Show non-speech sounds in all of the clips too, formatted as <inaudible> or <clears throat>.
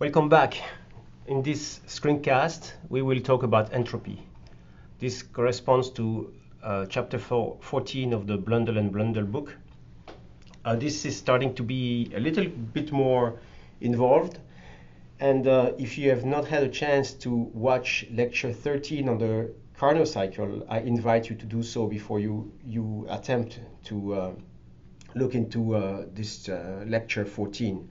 Welcome back. In this screencast, we will talk about entropy. This corresponds to uh, chapter four, 14 of the Blundell and Blundell book. Uh, this is starting to be a little bit more involved. And uh, if you have not had a chance to watch lecture 13 on the Carnot cycle, I invite you to do so before you, you attempt to uh, look into uh, this uh, lecture 14.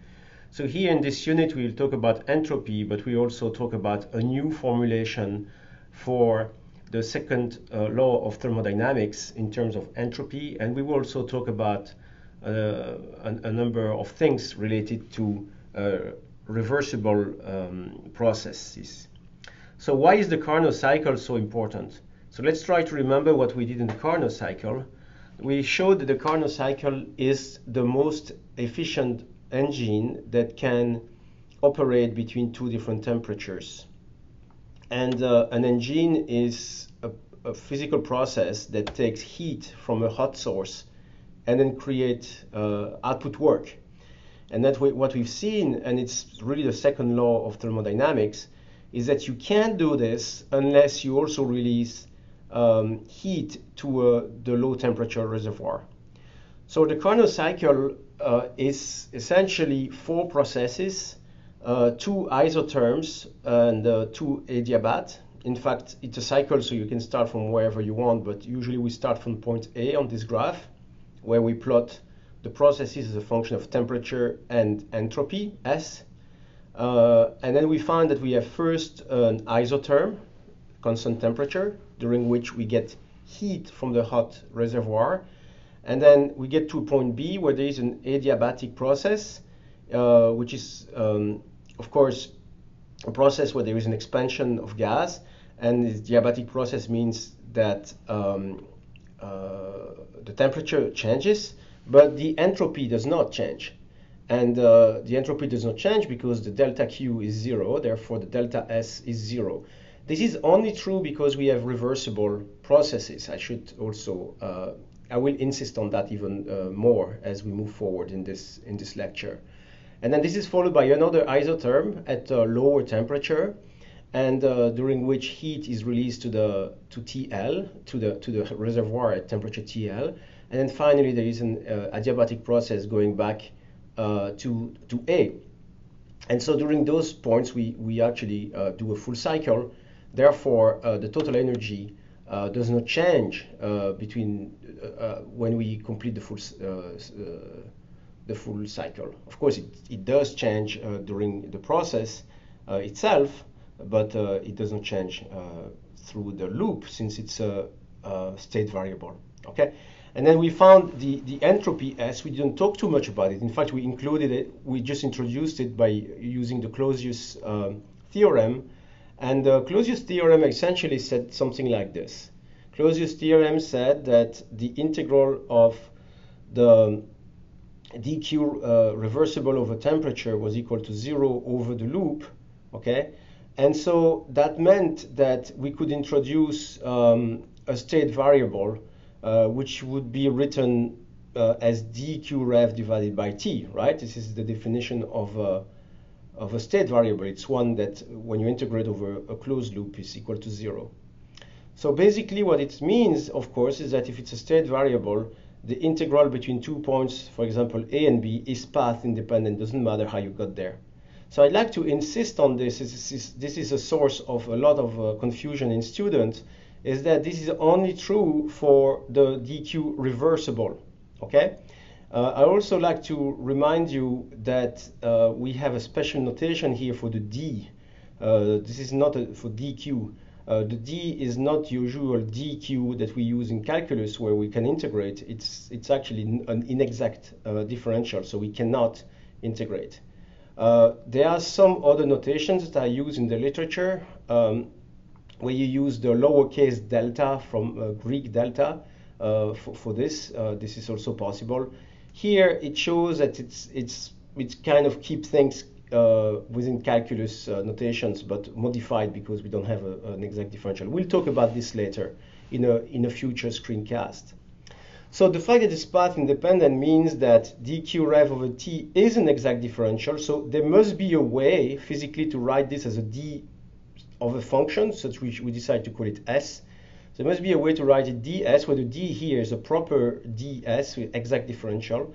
So here in this unit, we'll talk about entropy, but we also talk about a new formulation for the second uh, law of thermodynamics in terms of entropy. And we will also talk about uh, a, a, number of things related to uh, reversible um, processes. So why is the Carnot cycle so important? So let's try to remember what we did in the Carnot cycle. We showed that the Carnot cycle is the most efficient engine that can operate between two different temperatures. And uh, an engine is a, a, physical process that takes heat from a hot source and then create uh, output work. And that's what we've seen, and it's really the second law of thermodynamics, is that you can't do this unless you also release um, heat to uh, the low temperature reservoir. So the Carnot cycle uh, is essentially four processes, uh, two isotherms and uh, two adiabat. In fact, it's a cycle, so you can start from wherever you want, but usually we start from point A on this graph, where we plot the processes as a function of temperature and entropy, S. Uh, and then we find that we have first an isotherm, constant temperature, during which we get heat from the hot reservoir, and then we get to point B where there is an adiabatic process, uh, which is, um, of course, a process where there is an expansion of gas. And the adiabatic process means that um, uh, the temperature changes, but the entropy does not change. And uh, the entropy does not change because the delta Q is zero, therefore the delta S is zero. This is only true because we have reversible processes. I should also uh, I will insist on that even uh, more as we move forward in this in this lecture. And then this is followed by another isotherm at a lower temperature, and uh, during which heat is released to the to TL to the to the reservoir at temperature TL. And then finally there is an uh, adiabatic process going back uh, to to A. And so during those points we we actually uh, do a full cycle. Therefore, uh, the total energy uh, does not change uh, between uh, when we complete the full the full cycle. Of course, it, it does change during the process itself, but it doesn't change through the loop since it's a, a state variable. Okay. And then we found the, the entropy S. We didn't talk too much about it. In fact, we included it, we just introduced it by using the Clausius um, theorem and the Clausius theorem essentially said something like this. Clausius theorem said that the integral of the dq uh, reversible over temperature was equal to zero over the loop, okay? And so that meant that we could introduce um, a state variable uh, which would be written uh, as dq rev divided by t, right? This is the definition of uh, of a state variable. It's one that when you integrate over a closed loop is equal to zero. So basically what it means, of course, is that if it's a state variable, the integral between two points, for example, A and B, is path independent. Doesn't matter how you got there. So I'd like to insist on this. This is, this is a source of a lot of uh, confusion in students, is that this is only true for the DQ reversible, okay? Uh, I also like to remind you that uh, we have a special notation here for the D. Uh, this is not a, for DQ. Uh, the D is not usual DQ that we use in calculus where we can integrate. It's, it's actually an inexact uh, differential, so we cannot integrate. Uh, there are some other notations that I use in the literature um, where you use the lowercase delta from Greek delta for, for this. this is also possible. Here it shows that it's it's it's kind of keep things uh, within calculus uh, notations, but modified because we don't have a, an exact differential. We'll talk about this later in a in a future screencast. So the fact that it's path independent means that dq rev over t is an exact differential. So there must be a way physically to write this as a d of a function, such which we decide to call it s. There must be a way to write it ds, where the d here is a proper ds with exact differential.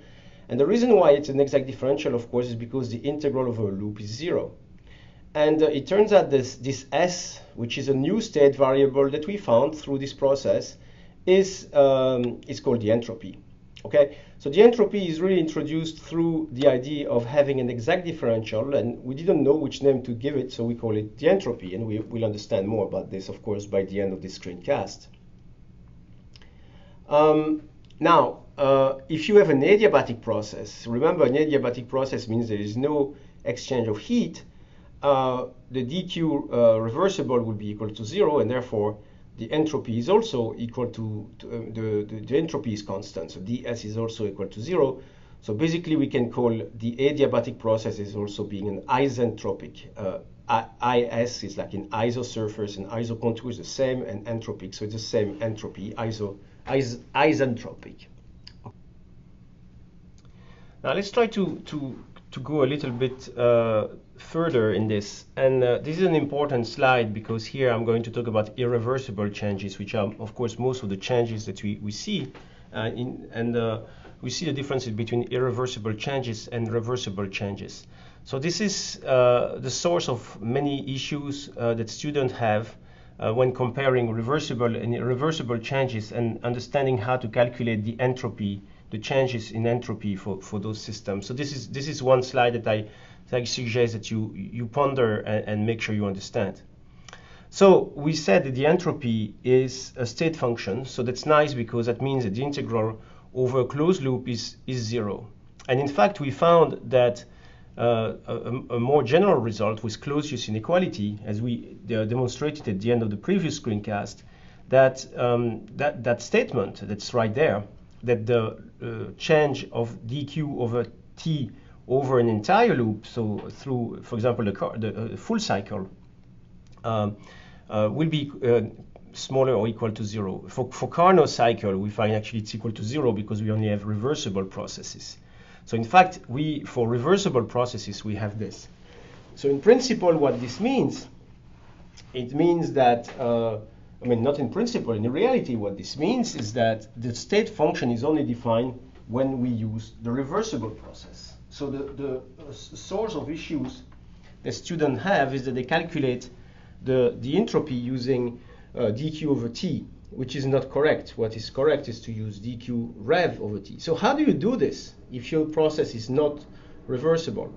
And the reason why it's an exact differential, of course, is because the integral over a loop is zero. And uh, it turns out this, this s, which is a new state variable that we found through this process, is, um, is called the entropy. Okay, so the entropy is really introduced through the idea of having an exact differential, and we didn't know which name to give it, so we call it the entropy, and we will understand more about this, of course, by the end of this screencast. Um, now, uh, if you have an adiabatic process, remember an adiabatic process means there is no exchange of heat, uh, the dq uh, reversible will be equal to zero, and therefore the entropy is also equal to, to uh, the, the, the, entropy is constant. So ds is also equal to zero. So basically we can call the adiabatic process is also being an isentropic. Uh, IS is like an isosurface and isocontour is the same and entropic. So it's the same entropy, iso, is, isentropic. Now let's try to, to, to go a little bit uh, further in this. And uh, this is an important slide because here I'm going to talk about irreversible changes, which are, of course, most of the changes that we, we see. Uh, in, and uh, we see the differences between irreversible changes and reversible changes. So this is uh, the source of many issues uh, that students have uh, when comparing reversible and irreversible changes and understanding how to calculate the entropy, the changes in entropy for, for those systems. So this is, this is one slide that I I suggest that you, you ponder and, and make sure you understand. So we said that the entropy is a state function, so that's nice because that means that the integral over a closed loop is, is zero. And in fact, we found that uh, a, a, more general result with Clausius inequality, as we uh, demonstrated at the end of the previous screencast, that, um, that, that statement that's right there, that the uh, change of dq over t over an entire loop, so through, for example, the, the uh, full cycle, um, uh, will be uh, smaller or equal to zero. For, for Carnot cycle, we find actually it's equal to zero because we only have reversible processes. So in fact, we for reversible processes, we have this. So in principle, what this means, it means that, uh, I mean, not in principle, in reality, what this means is that the state function is only defined when we use the reversible process. So the, the source of issues the students have is that they calculate the, the entropy using uh, dq over t, which is not correct. What is correct is to use dq rev over t. So how do you do this if your process is not reversible?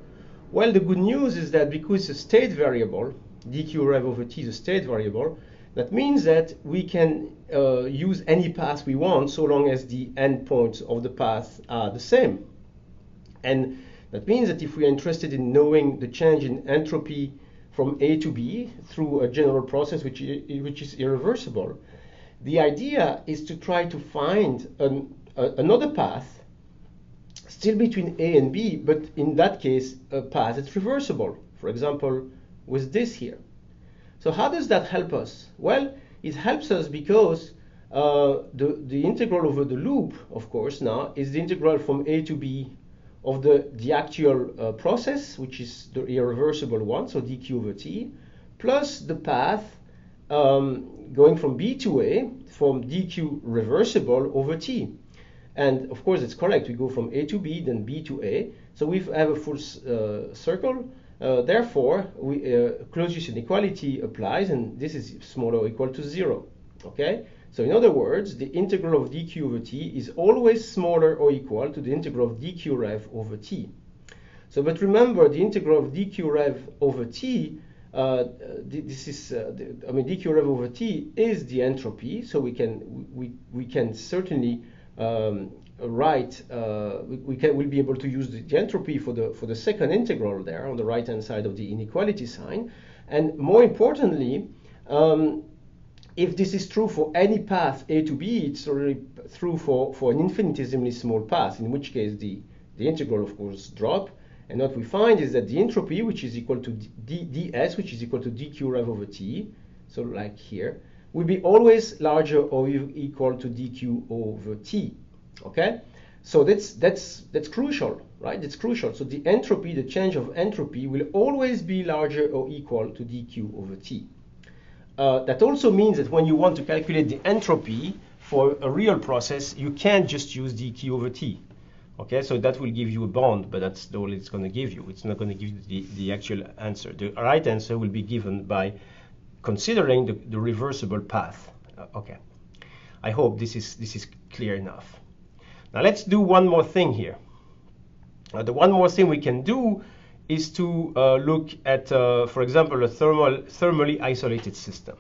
Well, the good news is that because it's a state variable, dq rev over t is a state variable, that means that we can uh, use any path we want so long as the endpoints of the path are the same. And that means that if we are interested in knowing the change in entropy from A to B through a general process which, which is irreversible, the idea is to try to find an, a, another path still between A and B, but in that case, a path that's reversible. For example, with this here. So how does that help us? Well, it helps us because uh, the, the integral over the loop, of course, now is the integral from A to B of the, the actual uh, process, which is the irreversible one, so dq over t, plus the path um, going from B to A from dq reversible over t. And of course, it's correct. We go from A to B, then B to A. So we have a full uh, circle. Uh, therefore, we, uh, Clausius inequality applies, and this is smaller or equal to zero. Okay. So in other words, the integral of dq over t is always smaller or equal to the integral of dq rev over t. So, but remember, the integral of dq rev over t, uh, this is, uh, I mean, dq rev over t is the entropy, so we can we we can certainly um, write uh, we, we can we'll be able to use the, the entropy for the for the second integral there on the right hand side of the inequality sign, and more importantly. Um, if this is true for any path A to B, it's already true for, for an infinitesimally small path, in which case the, the integral, of course, drop. And what we find is that the entropy, which is equal to d, ds, which is equal to dq rev over t, so like here, will be always larger or equal to dq over t. Okay, so that's that's that's crucial, right? That's crucial. So the entropy, the change of entropy, will always be larger or equal to dq over t. Uh, that also means that when you want to calculate the entropy for a real process, you can't just use dq over t. Okay, so that will give you a bond, but that's all it's going to give you. It's not going to give you the, the actual answer. The right answer will be given by considering the, the reversible path. Uh, okay, I hope this is, this is clear enough. Now let's do one more thing here. Uh, the one more thing we can do is to uh, look at, uh, for example, a thermal, thermally isolated system.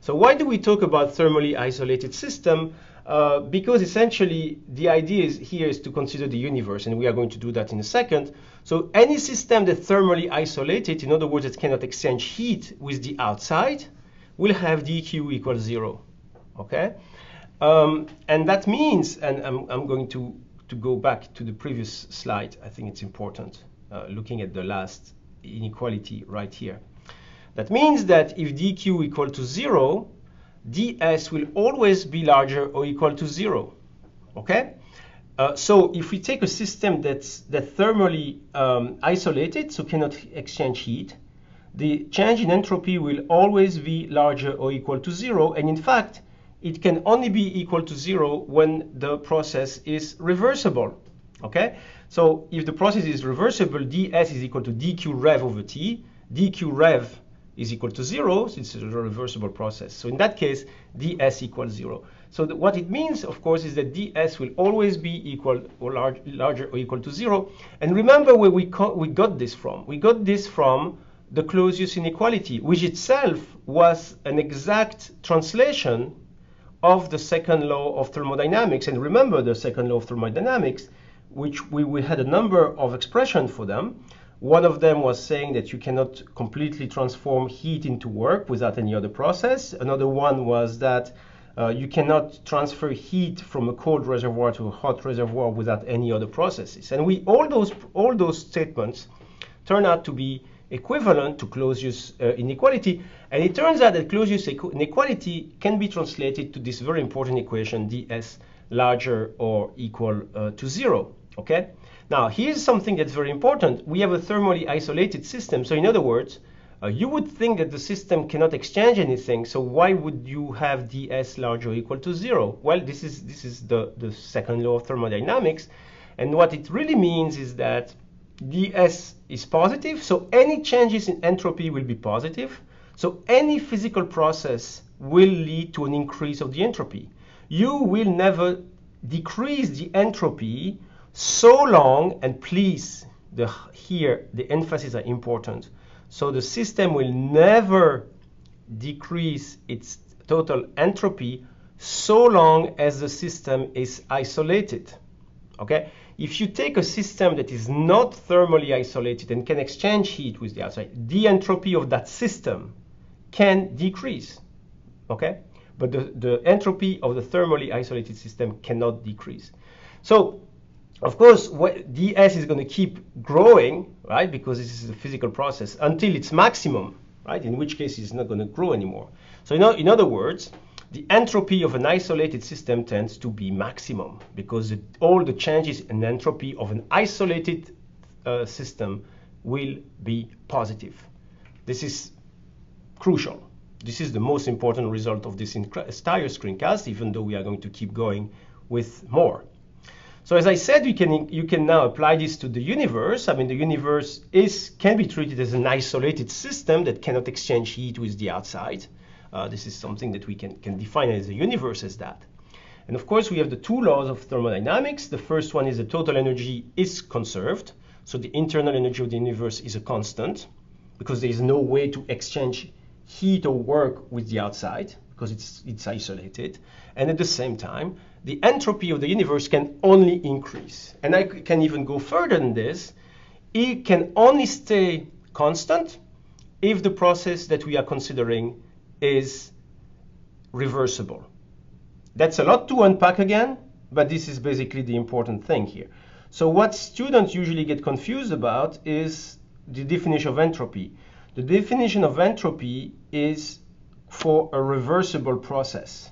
So why do we talk about thermally isolated system? Uh, because essentially the idea is here is to consider the universe, and we are going to do that in a second. So any system that thermally isolated, in other words, it cannot exchange heat with the outside, will have dq equals zero. Okay, um, and that means, and I'm, I'm going to to go back to the previous slide. I think it's important, uh, looking at the last inequality right here. That means that if dq equal to zero, ds will always be larger or equal to zero. Okay? Uh, so if we take a system that's that thermally um, isolated, so cannot exchange heat, the change in entropy will always be larger or equal to zero. And in fact, it can only be equal to zero when the process is reversible. Okay? So if the process is reversible, ds is equal to dq rev over t. dq rev is equal to zero, since it's a reversible process. So in that case, ds equals zero. So what it means, of course, is that ds will always be equal or large, larger or equal to zero. And remember where we, we got this from. We got this from the Clausius inequality, which itself was an exact translation of the second law of thermodynamics. And remember the second law of thermodynamics, which we, we had a number of expressions for them. One of them was saying that you cannot completely transform heat into work without any other process. Another one was that uh, you cannot transfer heat from a cold reservoir to a hot reservoir without any other processes. And we all those all those statements turn out to be equivalent to Clausius uh, inequality. And it turns out that Clausius inequality can be translated to this very important equation ds larger or equal uh, to zero. Okay. Now, here's something that's very important. We have a thermally isolated system. So in other words, uh, you would think that the system cannot exchange anything. So why would you have ds larger or equal to zero? Well, this is, this is the, the second law of thermodynamics. And what it really means is that ds is positive. So any changes in entropy will be positive. So any physical process will lead to an increase of the entropy. You will never decrease the entropy so long, and please, the, here the emphasis are important. So the system will never decrease its total entropy so long as the system is isolated. Okay? If you take a system that is not thermally isolated and can exchange heat with the outside, the entropy of that system can decrease. Okay? But the, the entropy of the thermally isolated system cannot decrease. So of course, ds is going to keep growing, right? Because this is a physical process until its maximum, right? In which case it's not going to grow anymore. So in, other words, the entropy of an isolated system tends to be maximum because it, all the changes in entropy of an isolated uh, system will be positive. This is crucial. This is the most important result of this entire screencast, even though we are going to keep going with more. So as I said, you can, you can now apply this to the universe. I mean, the universe is, can be treated as an isolated system that cannot exchange heat with the outside. Uh, this is something that we can, can define as a universe as that. And of course, we have the two laws of thermodynamics. The first one is the total energy is conserved. So the internal energy of the universe is a constant because there is no way to exchange heat or work with the outside because it's, it's isolated. And at the same time, the entropy of the universe can only increase. And I can even go further than this. It can only stay constant if the process that we are considering is reversible. That's a lot to unpack again, but this is basically the important thing here. So what students usually get confused about is the definition of entropy. The definition of entropy is for a reversible process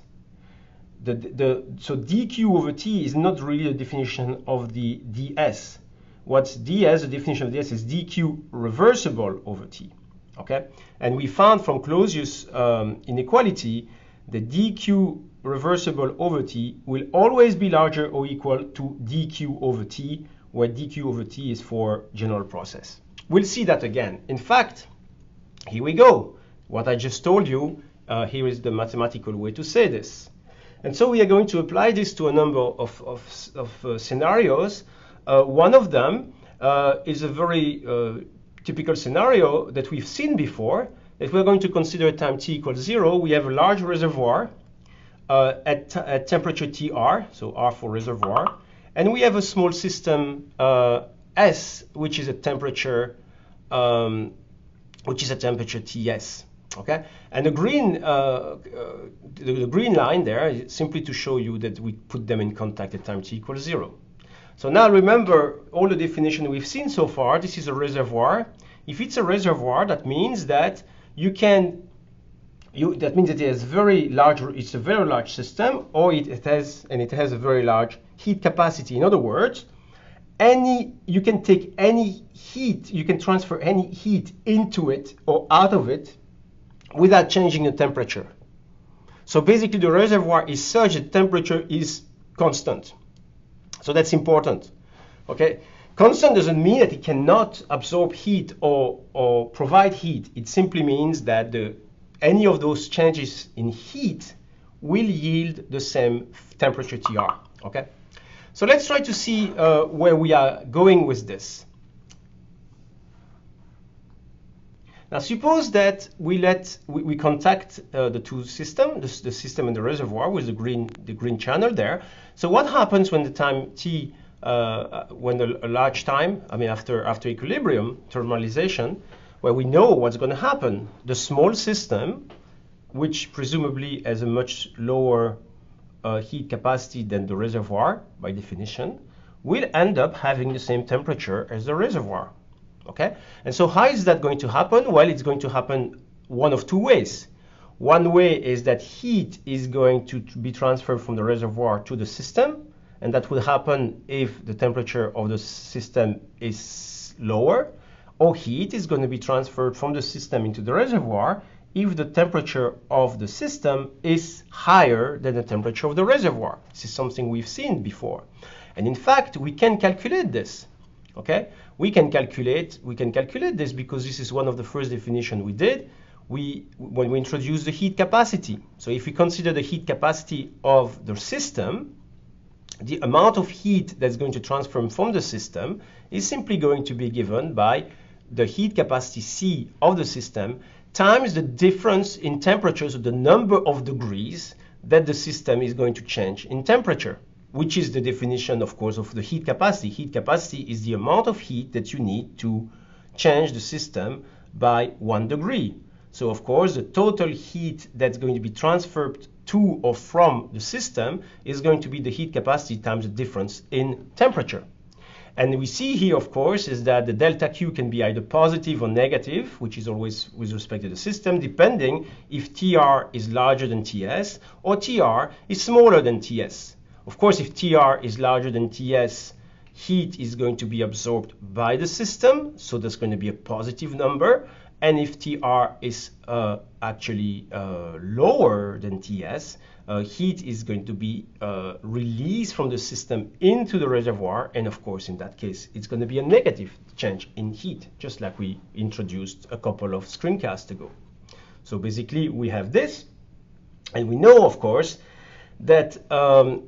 the, the, so dq over t is not really a definition of the ds. What's ds, the definition of ds is dq reversible over t. Okay, and we found from Clausius um, inequality that dq reversible over t will always be larger or equal to dq over t, where dq over t is for general process. We'll see that again. In fact, here we go. What I just told you, uh, here is the mathematical way to say this. And so we are going to apply this to a number of, of, of uh, scenarios. Uh, one of them uh, is a very uh, typical scenario that we've seen before, that we're going to consider at time t equals zero. We have a large reservoir uh, at, at, temperature Tr, so R for reservoir, and we have a small system uh, S, which is a temperature, um, which is a temperature Ts. Okay, and the green, uh, uh, the, the, green line there is simply to show you that we put them in contact at time t equals zero. So now remember all the definition we've seen so far. This is a reservoir. If it's a reservoir, that means that you can you, that means it is very large, it's a very large system, or it, it, has, and it has a very large heat capacity. In other words, any, you can take any heat, you can transfer any heat into it or out of it without changing the temperature. So basically the reservoir is such that temperature is constant. So that's important. Okay, constant doesn't mean that it cannot absorb heat or, or provide heat. It simply means that the any of those changes in heat will yield the same temperature TR, okay? So let's try to see uh, where we are going with this. Now suppose that we let we, we contact uh, the two system, the, the, system and the reservoir with the green the green channel there. So what happens when the time t uh, uh when a, a large time, I mean after after equilibrium thermalization, where we know what's going to happen. The small system, which presumably has a much lower uh, heat capacity than the reservoir by definition, will end up having the same temperature as the reservoir. Okay? And so how is that going to happen? Well, it's going to happen one of two ways. One way is that heat is going to be transferred from the reservoir to the system, and that would happen if the temperature of the system is lower or heat is going to be transferred from the system into the reservoir if the temperature of the system is higher than the temperature of the reservoir. This is something we've seen before. And in fact, we can calculate this. Okay? We can calculate, we can calculate this because this is one of the first definition we did. We, when we introduced the heat capacity. So if we consider the heat capacity of the system, the amount of heat that's going to transfer from the system is simply going to be given by the heat capacity C of the system times the difference in temperature, so the number of degrees that the system is going to change in temperature, which is the definition, of course, of the heat capacity. Heat capacity is the amount of heat that you need to change the system by one degree. So, of course, the total heat that's going to be transferred to or from the system is going to be the heat capacity times the difference in temperature. And we see here, of course, is that the delta Q can be either positive or negative, which is always with respect to the system, depending if TR is larger than TS or TR is smaller than TS. Of course, if TR is larger than TS, heat is going to be absorbed by the system, so that's going to be a positive number. And if TR is uh, actually uh, lower than TS, uh, heat is going to be uh, released from the system into the reservoir. And of course, in that case, it's going to be a negative change in heat, just like we introduced a couple of screencasts ago. So basically, we have this. And we know, of course, that um,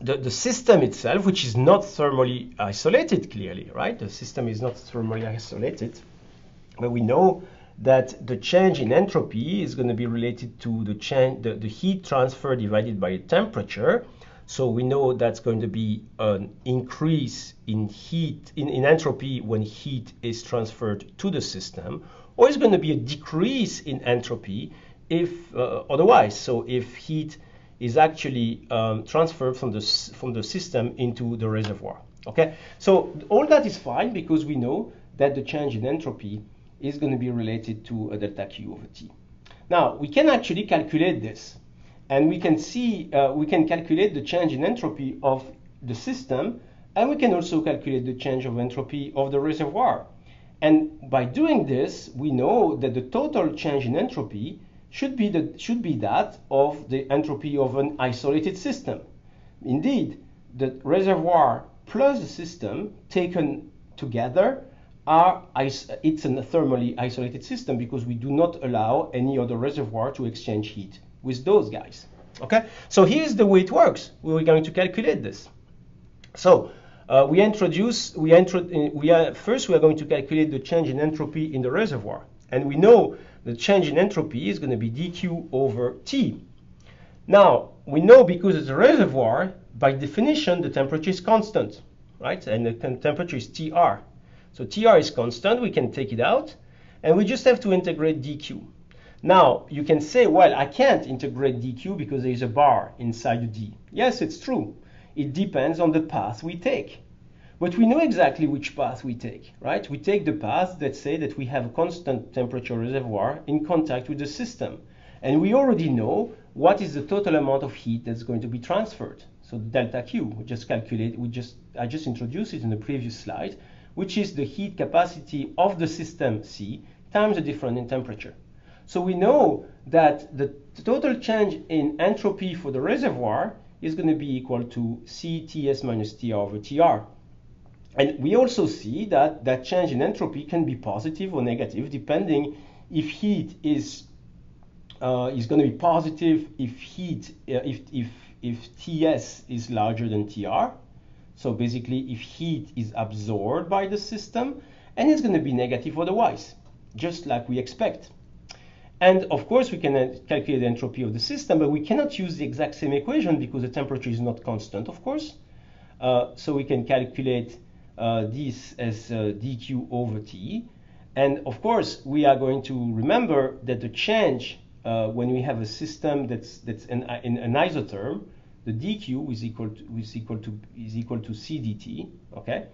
the, the system itself, which is not thermally isolated clearly, right? The system is not thermally isolated. But we know that the change in entropy is going to be related to the, change, the, the heat transfer divided by temperature. So we know that's going to be an increase in heat, in, in entropy when heat is transferred to the system, or it's going to be a decrease in entropy if uh, otherwise. So if heat is actually um, transferred from the, from the system into the reservoir. Okay, so all that is fine because we know that the change in entropy is going to be related to a delta Q over T. Now, we can actually calculate this. And we can see, uh, we can calculate the change in entropy of the system, and we can also calculate the change of entropy of the reservoir. And by doing this, we know that the total change in entropy should be, the, should be that of the entropy of an isolated system. Indeed, the reservoir plus the system taken together are it's a thermally isolated system because we do not allow any other reservoir to exchange heat with those guys. Okay, so here's the way it works. We're going to calculate this. So uh, we introduce, we, intro, we are, first we are going to calculate the change in entropy in the reservoir. And we know the change in entropy is going to be dq over T. Now, we know because it's a reservoir, by definition, the temperature is constant, right? And the temperature is TR. So TR is constant, we can take it out, and we just have to integrate dq. Now, you can say, well, I can't integrate dq because there is a bar inside the d. Yes, it's true. It depends on the path we take. But we know exactly which path we take, right? We take the path that say that we have a constant temperature reservoir in contact with the system. And we already know what is the total amount of heat that's going to be transferred. So delta Q, we just calculate, we just, I just introduced it in the previous slide, which is the heat capacity of the system C times the difference in temperature. So we know that the total change in entropy for the reservoir is going to be equal to CTS minus TR over TR. And we also see that that change in entropy can be positive or negative depending if heat is uh, is going to be positive if heat uh, if if if TS is larger than TR. So basically, if heat is absorbed by the system, and it's going to be negative otherwise, just like we expect. And of course, we can uh, calculate the entropy of the system, but we cannot use the exact same equation because the temperature is not constant, of course. Uh, so we can calculate uh, this as uh, dq over t. And of course, we are going to remember that the change uh, when we have a system that's, that's an, in an isotherm, the dq is equal to, is equal to, is equal to c dt, okay?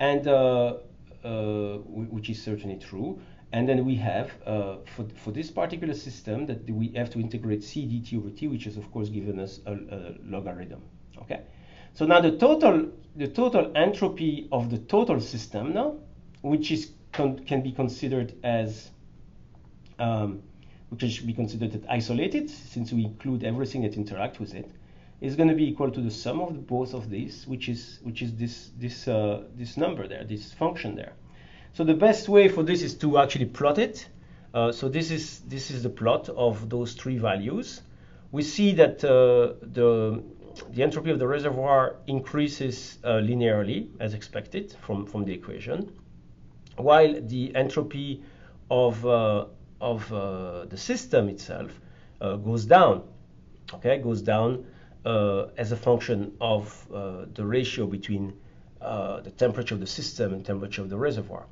And uh, uh, which is certainly true. And then we have, uh, for, for this particular system, that we have to integrate c dt over t, which is of course given us a, a logarithm. Okay. So now the total, the total entropy of the total system now, which is can be considered as, um, which should be considered as isolated, since we include everything that interact with it, is going to be equal to the sum of the, both of these, which is which is this this uh, this number there, this function there. So the best way for this is to actually plot it. Uh, so this is this is the plot of those three values. We see that uh, the the entropy of the reservoir increases uh, linearly as expected from from the equation, while the entropy of uh, of uh, the system itself uh, goes down. Okay, goes down as a function of the ratio between the temperature of the system and temperature of the reservoir.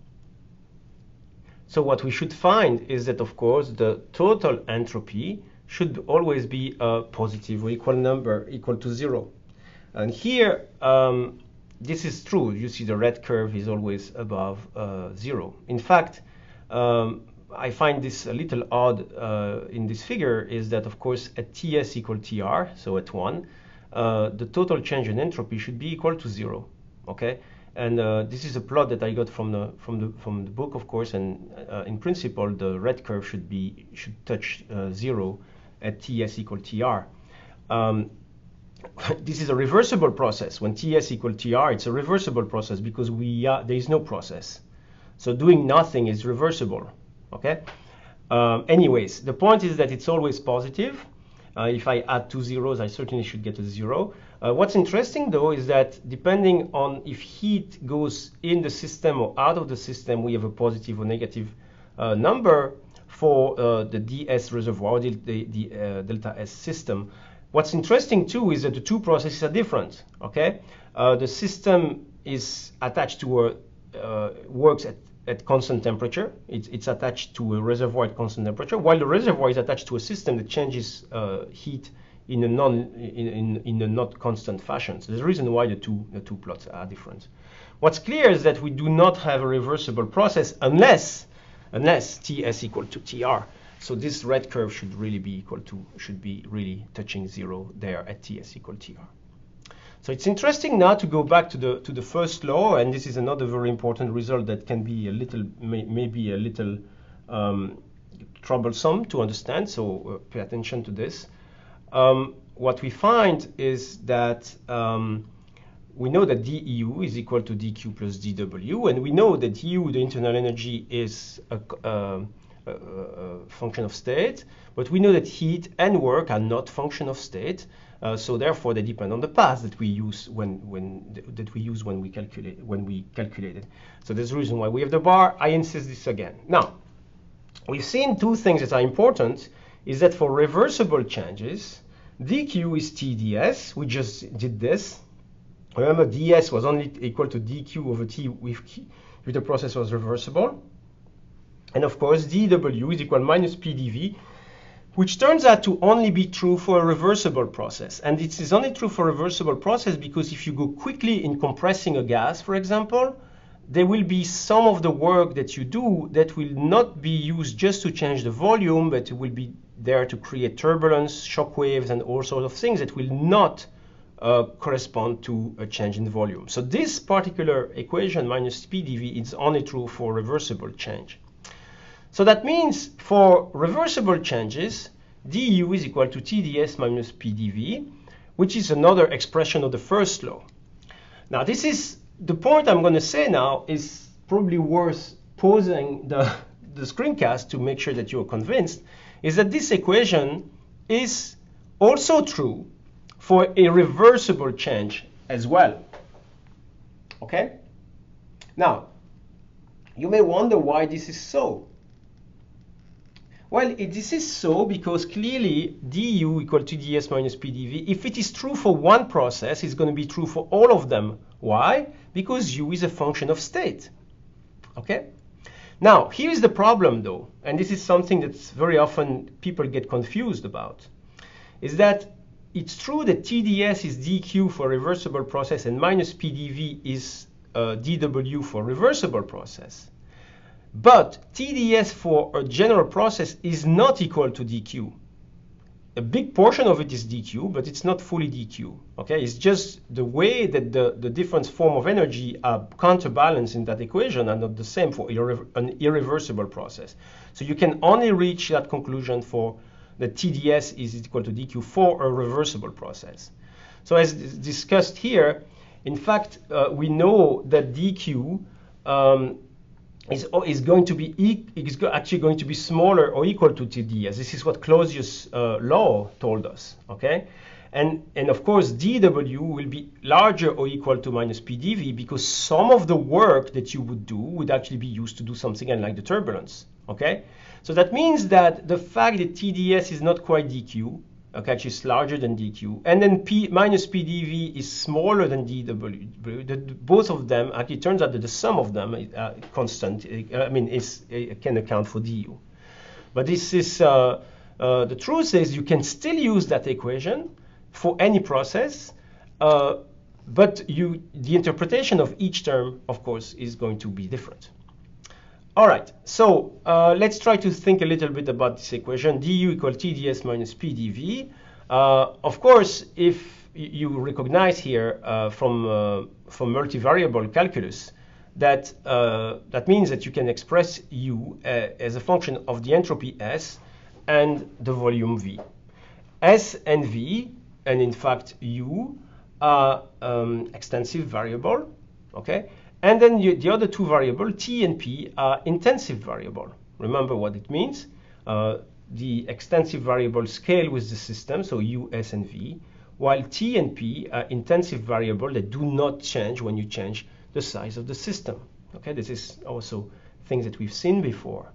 So what we should find is that, of course, the total entropy should always be a positive or equal number equal to zero. And here, um, this is true. You see the red curve is always above uh, zero. In fact, um, I find this a little odd uh, in this figure is that, of course, at Ts equal Tr, so at 1, uh, the total change in entropy should be equal to 0. Okay, and uh, this is a plot that I got from the from the from the book, of course. And uh, in principle, the red curve should be should touch uh, zero at Ts equal Tr. Um, <laughs> this is a reversible process. When Ts equal Tr, it's a reversible process because we there is no process. So doing nothing is reversible. Okay. Um, anyways, the point is that it's always positive. Uh, if I add two zeros, I certainly should get a zero. Uh, what's interesting though is that depending on if heat goes in the system or out of the system, we have a positive or negative uh, number for uh, the DS reservoir, the, the, the uh, delta S system. What's interesting too is that the two processes are different. Okay, uh, the system is attached to a uh, works at at constant temperature. It's, it's, attached to a reservoir at constant temperature, while the reservoir is attached to a system that changes uh, heat in a non in, in, in a not constant fashion. So there's a reason why the two the two plots are different. What's clear is that we do not have a reversible process unless unless Ts equal to Tr. So this red curve should really be equal to, should be really touching zero there at Ts equal Tr. So it's interesting now to go back to the to the first law, and this is another very important result that can be a little, may, maybe a little um, troublesome to understand. So uh, pay attention to this. Um, what we find is that um, we know that dEu is equal to dQ plus dW, and we know that U, the internal energy, is a, a, a, a, function of state, but we know that heat and work are not function of state, uh, so therefore they depend on the path that we use when, when th that we use when we calculate when we calculate it. So there's a reason why we have the bar. I insist this again. Now, we've seen two things that are important, is that for reversible changes, dq is tds, we just did this, Remember, ds was only equal to dq over t if, if the process was reversible. And of course, dw is equal minus pdv, which turns out to only be true for a reversible process. And it is only true for a reversible process because if you go quickly in compressing a gas, for example, there will be some of the work that you do that will not be used just to change the volume, but it will be there to create turbulence, shock waves, and all sorts of things that will not uh, correspond to a change in volume. So this particular equation minus PdV is only true for reversible change. So that means for reversible changes, du is equal to TdS minus PdV, which is another expression of the first law. Now this is, the point I'm going to say now is probably worth pausing the, <laughs> the screencast to make sure that you're convinced, is that this equation is also true for a reversible change as well. Okay? Now, you may wonder why this is so. Well, this is so because clearly du equal to ds minus pdv, if it is true for one process, it's going to be true for all of them. Why? Because u is a function of state. Okay? Now, here is the problem though, and this is something that's very often people get confused about, is that it's true that TDS is dq for reversible process and minus PDV is uh, dW for reversible process. But TDS for a general process is not equal to dq. A big portion of it is dq, but it's not fully dq. Okay, it's just the way that the, the different form of energy are counterbalanced in that equation are not the same for irre an irreversible process. So you can only reach that conclusion for that TDS is equal to dq for a reversible process. So as discussed here, in fact, uh, we know that dq um, is, is going to be e is actually going to be smaller or equal to TDS. This is what Clausius' uh, law told us. Okay, and and of course dW will be larger or equal to minus PdV because some of the work that you would do would actually be used to do something like the turbulence. Okay, so that means that the fact that TDS is not quite dq, okay, actually it's larger than dq, and then P minus PdV is smaller than dw, that both of them, actually turns out that the sum of them is uh, constant, uh, I mean, is, uh, can account for du. But this is, uh, uh, the truth is you can still use that equation for any process, uh, but you, the interpretation of each term, of course, is going to be different. All right, so uh, let's try to think a little bit about this equation, du equal TDS minus PdV. Uh, of course, if you recognize here uh, from, uh, from multivariable calculus that uh, that means that you can express u uh, as a function of the entropy S and the volume V. S and V, and in fact u, are um, extensive variable, okay? And then you, the other two variables, t and p, are intensive variable. Remember what it means. Uh, the extensive variable scale with the system, so u, s, and v, while t and p are intensive variable that do not change when you change the size of the system. Okay, this is also things that we've seen before.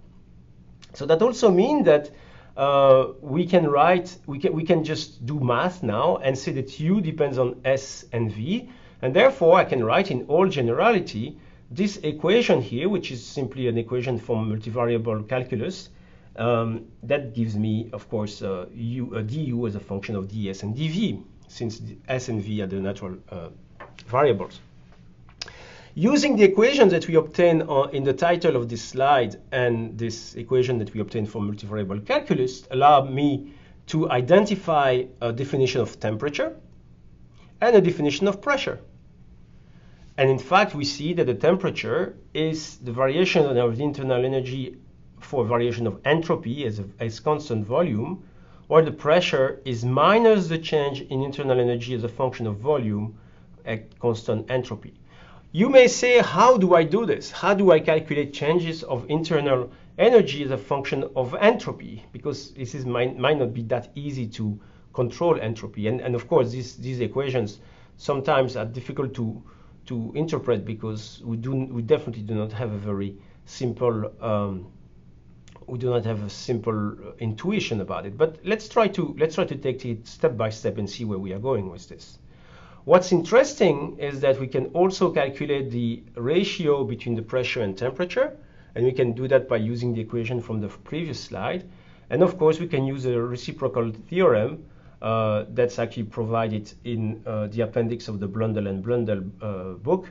So that also means that uh, we can write, we can, we can just do math now and say that u depends on s and v, and therefore, I can write in all generality this equation here, which is simply an equation from multivariable calculus, um, that gives me, of course, uh, u, uh, du as a function of ds and dv, since s and v are the natural uh, variables. Using the equation that we obtain uh, in the title of this slide and this equation that we obtained from multivariable calculus allow me to identify a definition of temperature and a definition of pressure. And in fact, we see that the temperature is the variation of the internal energy for variation of entropy as, a, as constant volume, while the pressure is minus the change in internal energy as a function of volume at constant entropy. You may say, how do I do this? How do I calculate changes of internal energy as a function of entropy? Because this is, might, might not be that easy to control entropy. And, and of course, these, these equations sometimes are difficult to, to interpret because we, do, we definitely do not have a very simple um, we do not have a simple intuition about it. But let's try to let's try to take it step by step and see where we are going with this. What's interesting is that we can also calculate the ratio between the pressure and temperature, and we can do that by using the equation from the previous slide. And of course, we can use a reciprocal theorem uh, that's actually provided in uh, the appendix of the Blundell and Blundell uh, book,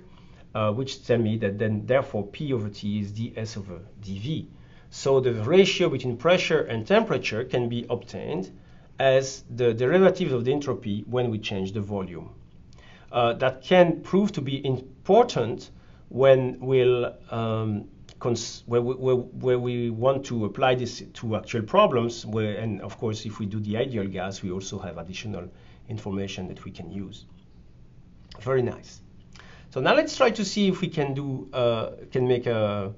uh, which tell me that then therefore P over T is ds over dV. So the ratio between pressure and temperature can be obtained as the derivative of the entropy when we change the volume. Uh, that can prove to be important when we'll um, where, we, where, where, we want to apply this to actual problems, where, and of course, if we do the ideal gas, we also have additional information that we can use. Very nice. So now let's try to see if we can do, uh, can make a,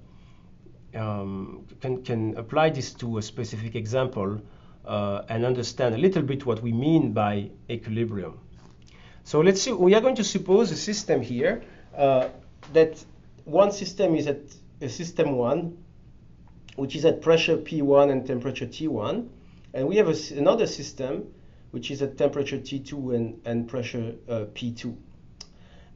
um, can, can apply this to a specific example uh, and understand a little bit what we mean by equilibrium. So let's see, we are going to suppose a system here uh, that one system is at system one, which is at pressure P1 and temperature T1. And we have a, another system which is at temperature T2 and, and pressure uh, P2.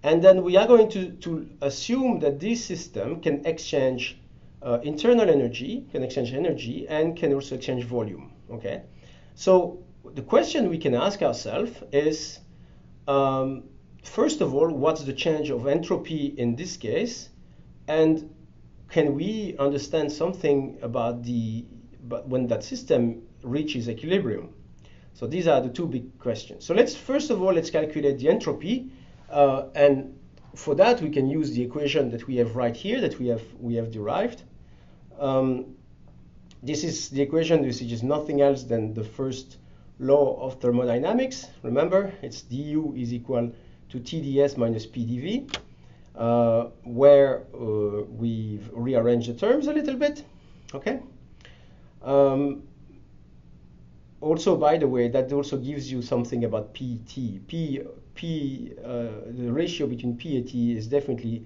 And then we are going to, to assume that this system can exchange uh, internal energy, can exchange energy, and can also exchange volume. Okay, so the question we can ask ourselves is, um, first of all, what's the change of entropy in this case, and can we understand something about the but when that system reaches equilibrium? So these are the two big questions. So let's first of all let's calculate the entropy, uh, and for that we can use the equation that we have right here that we have we have derived. Um, this is the equation which is nothing else than the first law of thermodynamics. Remember, it's du is equal to TdS minus PdV, uh, where uh, we've rearranged the terms a little bit. Okay. Um, also, by the way, that also gives you something about PT. P, P, uh, the ratio between P and T is definitely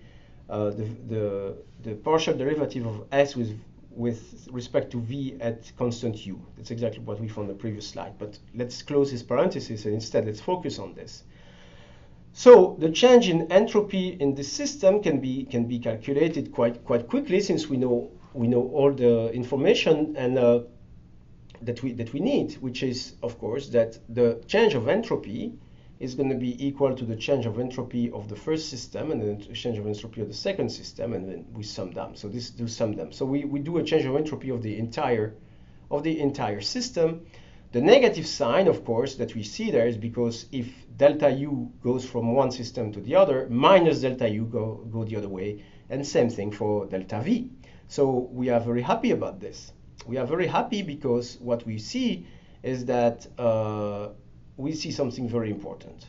uh, the, the, the partial derivative of S with, with respect to V at constant U. That's exactly what we found the previous slide. But let's close this parenthesis and instead let's focus on this. So the change in entropy in this system can be can be calculated quite quite quickly since we know we know all the information and uh, that we that we need, which is of course that the change of entropy is going to be equal to the change of entropy of the first system and then the change of entropy of the second system, and then we sum them. So this do sum them. So we, we do a change of entropy of the entire of the entire system. The negative sign, of course, that we see there is because if delta U goes from one system to the other, minus delta U go, go the other way, and same thing for delta V. So we are very happy about this. We are very happy because what we see is that uh, we see something very important.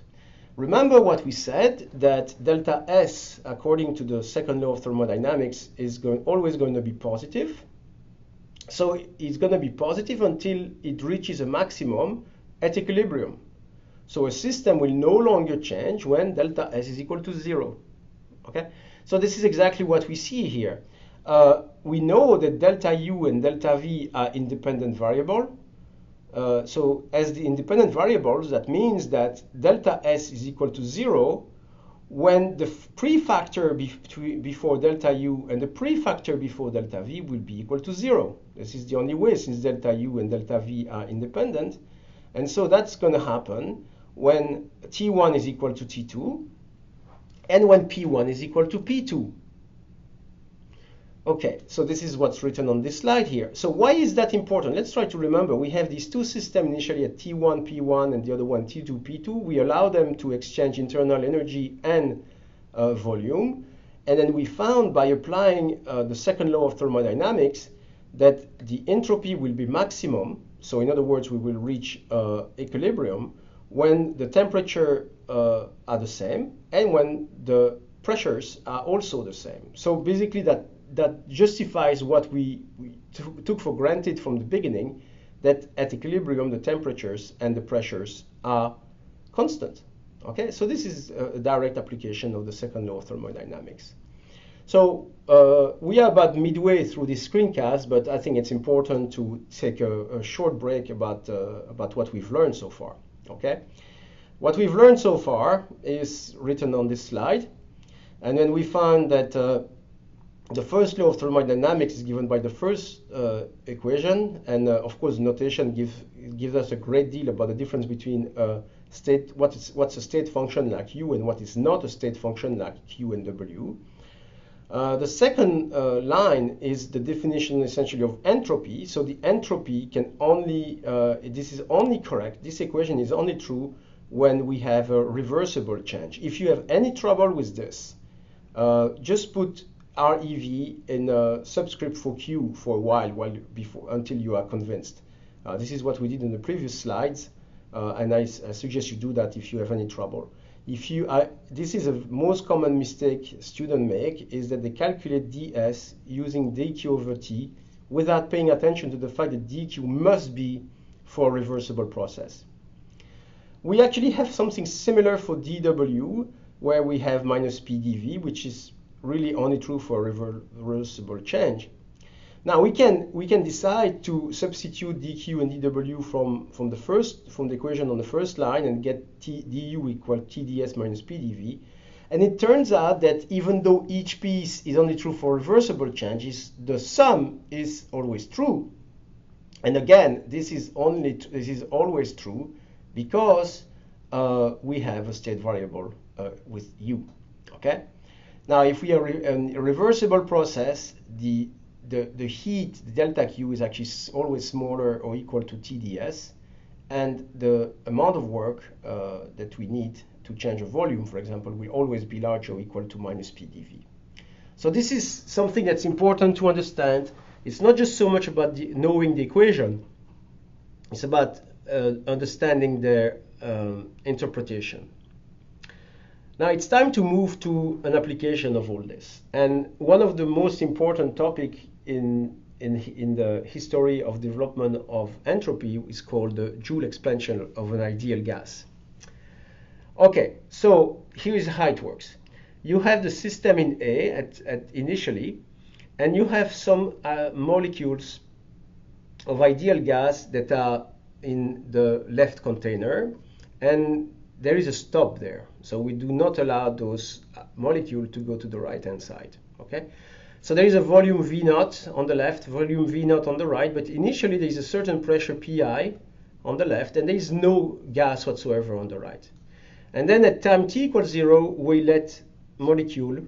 Remember what we said, that delta S, according to the second law of thermodynamics, is going, always going to be positive. So it's going to be positive until it reaches a maximum at equilibrium. So a system will no longer change when delta S is equal to zero. Okay? So this is exactly what we see here. Uh, we know that delta U and delta V are independent variable. Uh, so as the independent variables, that means that delta S is equal to zero when the prefactor be before delta U and the prefactor before delta V will be equal to zero. This is the only way since delta U and delta V are independent. And so that's going to happen when T1 is equal to T2 and when P1 is equal to P2. Okay, so this is what's written on this slide here. So why is that important? Let's try to remember. We have these two systems initially at T1, P1, and the other one T2, P2. We allow them to exchange internal energy and uh, volume. And then we found by applying uh, the second law of thermodynamics that the entropy will be maximum. So in other words, we will reach uh, equilibrium when the temperature uh, are the same and when the pressures are also the same. So basically that that justifies what we, we took for granted from the beginning that at equilibrium the temperatures and the pressures are constant. Okay, so this is a direct application of the second law of thermodynamics. So uh, we are about midway through this screencast, but I think it's important to take a, a short break about, uh, about what we've learned so far. Okay, what we've learned so far is written on this slide, and then we found that uh, the first law of thermodynamics is given by the first uh, equation, and uh, of course, notation gives gives us a great deal about the difference between uh, state what is what's a state function like u and what is not a state function like q and w. Uh, the second uh, line is the definition essentially of entropy. So the entropy can only this is only correct. This equation is only true when we have a reversible change. If you have any trouble with this, just put REV in a subscript for Q for a while, while before until you are convinced. Uh, this is what we did in the previous slides, uh, and I, I, suggest you do that if you have any trouble. If you, I, this is the most common mistake students make is that they calculate ds using dq over t without paying attention to the fact that dq must be for a reversible process. We actually have something similar for dw, where we have minus pdv, which is really only true for reversible change. Now we can we can decide to substitute dq and dw from from the first from the equation on the first line and get t, du equal tds minus pdv. And it turns out that even though each piece is only true for reversible changes, the sum is always true. And again, this is only this is always true because uh, we have a state variable uh, with u. Okay. Now, if we are re a reversible process, the, the, the heat, the delta Q, is actually always smaller or equal to TdS, and the amount of work uh, that we need to change a volume, for example, will always be larger or equal to minus PdV. So this is something that's important to understand. It's not just so much about the, knowing the equation, it's about uh, understanding their um, interpretation. Now it's time to move to an application of all this. And one of the most important topic in, in, in the history of development of entropy is called the Joule expansion of an ideal gas. Okay, so here is how it works. You have the system in A at, at initially, and you have some uh, molecules of ideal gas that are in the left container, and there is a stop there. So we do not allow those uh, molecules to go to the right-hand side. Okay. So there is a volume V naught on the left, volume V naught on the right, but initially there is a certain pressure Pi on the left, and there is no gas whatsoever on the right. And then at time t equals zero, we let molecule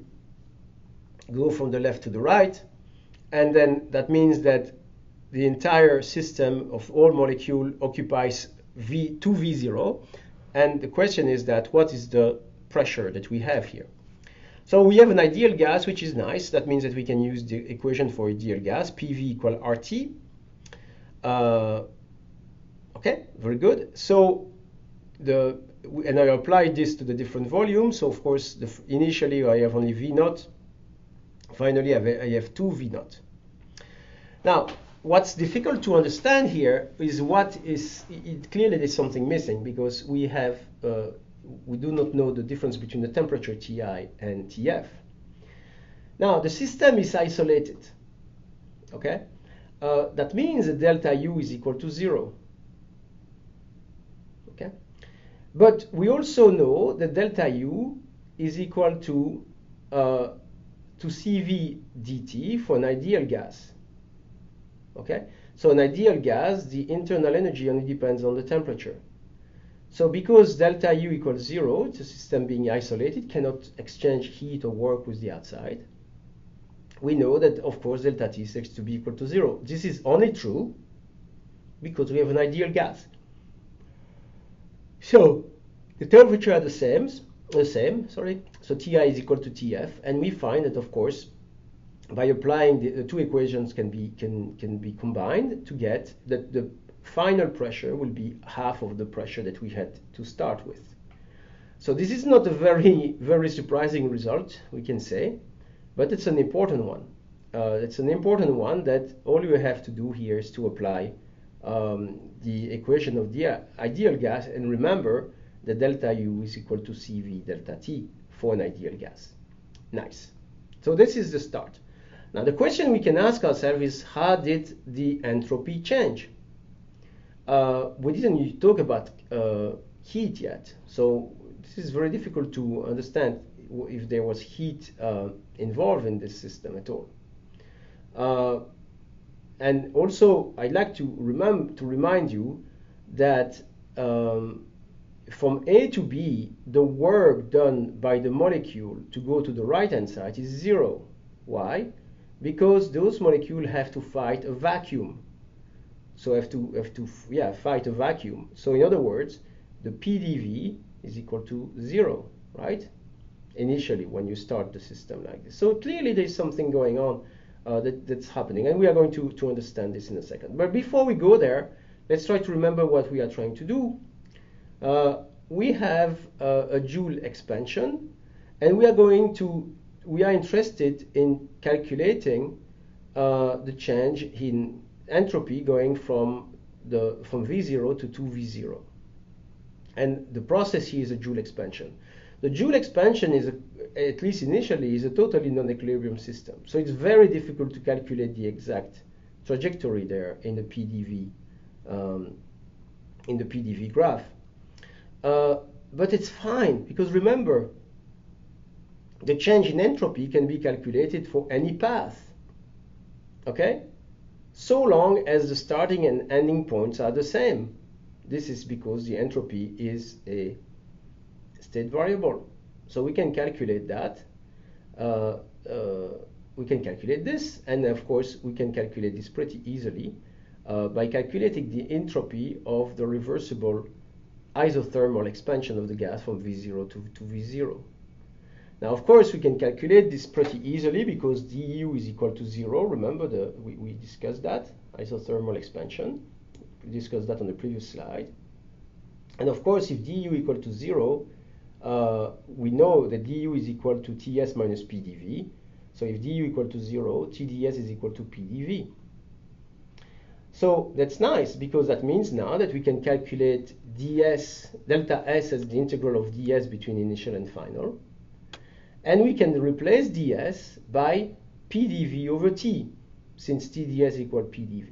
go from the left to the right, and then that means that the entire system of all molecule occupies V 2V0, and the question is that what is the pressure that we have here? So we have an ideal gas, which is nice. That means that we can use the equation for ideal gas, PV equal RT. Uh, okay, very good. So the and I apply this to the different volumes. So of course, the, initially I have only V naught. Finally, I have, I have two V naught. Now, what's difficult to understand here is what is it, clearly there's something missing because we have uh, we do not know the difference between the temperature Ti and Tf. Now the system is isolated. Okay, uh, that means that delta U is equal to zero. Okay, but we also know that delta U is equal to uh, to Cv dt for an ideal gas. Okay, so an ideal gas, the internal energy only depends on the temperature. So because delta U equals zero, the system being isolated cannot exchange heat or work with the outside. We know that, of course, delta T is to be equal to zero. This is only true because we have an ideal gas. So the temperature are the same, the same, sorry. So Ti is equal to Tf, and we find that, of course, by applying the, the two equations can be can can be combined to get that the final pressure will be half of the pressure that we had to start with. So this is not a very, very surprising result, we can say, but it's an important one. Uh, it's an important one that all you have to do here is to apply um, the equation of the ideal gas and remember that delta U is equal to CV delta T for an ideal gas. Nice. So this is the start. Now the question we can ask ourselves is how did the entropy change? Uh, we didn't talk about uh, heat yet, so this is very difficult to understand if there was heat uh, involved in this system at all. Uh, and also, I'd like to, remember, to remind you that um, from A to B, the work done by the molecule to go to the right-hand side is zero. Why? Because those molecules have to fight a vacuum. So have to have to yeah fight a vacuum. So in other words, the PDV is equal to zero, right? Initially, when you start the system like this. So clearly, there's something going on uh, that, that's happening, and we are going to to understand this in a second. But before we go there, let's try to remember what we are trying to do. Uh, we have uh, a Joule expansion, and we are going to we are interested in calculating uh, the change in entropy going from the from V0 to 2V0. And the process here is a Joule expansion. The Joule expansion is, a, at least initially, is a totally non-equilibrium system. So it's very difficult to calculate the exact trajectory there in the PDV, um, in the PDV graph. Uh, but it's fine because remember, the change in entropy can be calculated for any path. Okay? so long as the starting and ending points are the same. This is because the entropy is a state variable. So we can calculate that. Uh, uh, we can calculate this, and of course we can calculate this pretty easily uh, by calculating the entropy of the reversible isothermal expansion of the gas from V0 to, to V0. Now, of course, we can calculate this pretty easily because du is equal to zero. Remember, the, we, we discussed that, isothermal expansion. We discussed that on the previous slide. And of course, if du equal to zero, uh, we know that du is equal to Ts minus PDV. So if du equal to zero, TdS is equal to PDV. So that's nice because that means now that we can calculate ds, delta S as the integral of ds between initial and final. And we can replace ds by pdv over t, since tds equal pdv.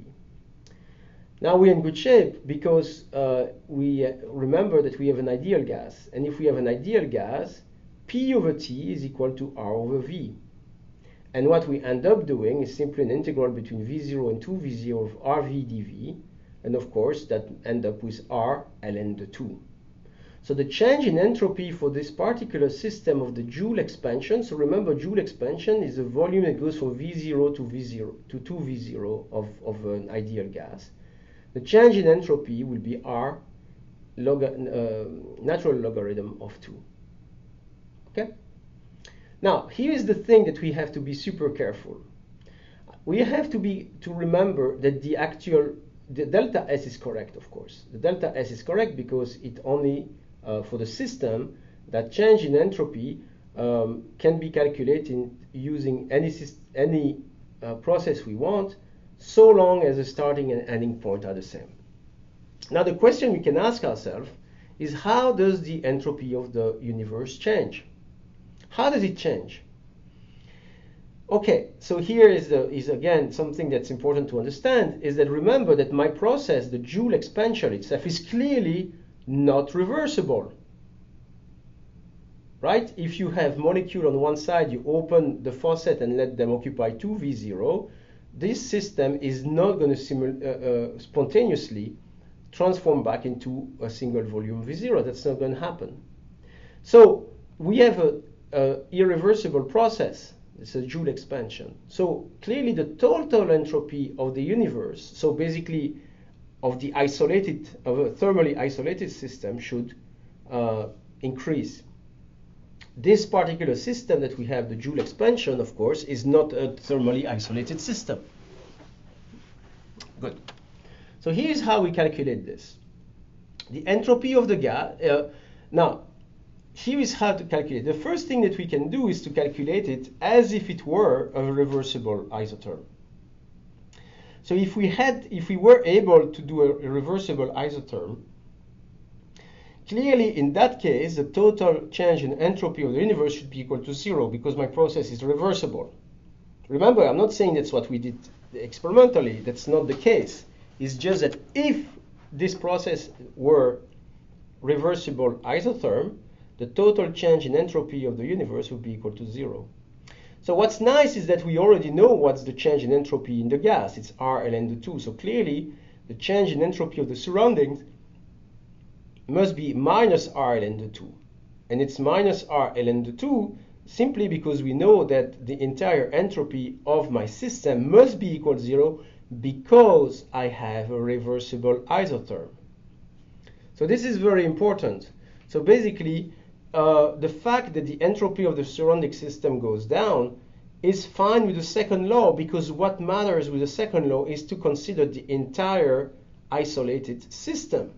Now we're in good shape because uh, we uh, remember that we have an ideal gas. And if we have an ideal gas, P over T is equal to R over V. And what we end up doing is simply an integral between V0 and 2V0 of RV dV. And of course, that end up with R ln the 2. So the change in entropy for this particular system of the Joule expansion, so remember Joule expansion is a volume that goes from V0 to V0 to 2V0 of, of an ideal gas. The change in entropy will be R log uh, natural logarithm of 2. Okay? Now, here is the thing that we have to be super careful. We have to be to remember that the actual the delta S is correct, of course. The delta S is correct because it only uh, for the system, that change in entropy um, can be calculated using any, any uh, process we want, so long as the starting and ending point are the same. Now the question we can ask ourselves is how does the entropy of the universe change? How does it change? Okay, so here is, the, is again something that's important to understand is that remember that my process, the Joule expansion itself, is clearly not reversible. Right? If you have molecule on one side, you open the faucet and let them occupy 2V0, this system is not going to uh, uh, spontaneously transform back into a single volume V0. That's not going to happen. So we have a, a irreversible process. It's a Joule expansion. So clearly the total entropy of the universe, so basically of the isolated, of a thermally isolated system should uh, increase. This particular system that we have, the Joule expansion, of course, is not a thermally isolated system. Good. So here's how we calculate this. The entropy of the gas, uh, now, here is how to calculate. The first thing that we can do is to calculate it as if it were a reversible isotherm. So if we had, if we were able to do a, reversible isotherm, clearly in that case, the total change in entropy of the universe should be equal to zero because my process is reversible. Remember, I'm not saying that's what we did experimentally. That's not the case. It's just that if this process were reversible isotherm, the total change in entropy of the universe would be equal to zero. So what's nice is that we already know what's the change in entropy in the gas. It's R ln 2. So clearly, the change in entropy of the surroundings must be minus R ln 2. And it's minus R ln 2 simply because we know that the entire entropy of my system must be equal to zero because I have a reversible isotherm. So this is very important. So basically, uh, the fact that the entropy of the surrounding system goes down is fine with the second law because what matters with the second law is to consider the entire isolated system.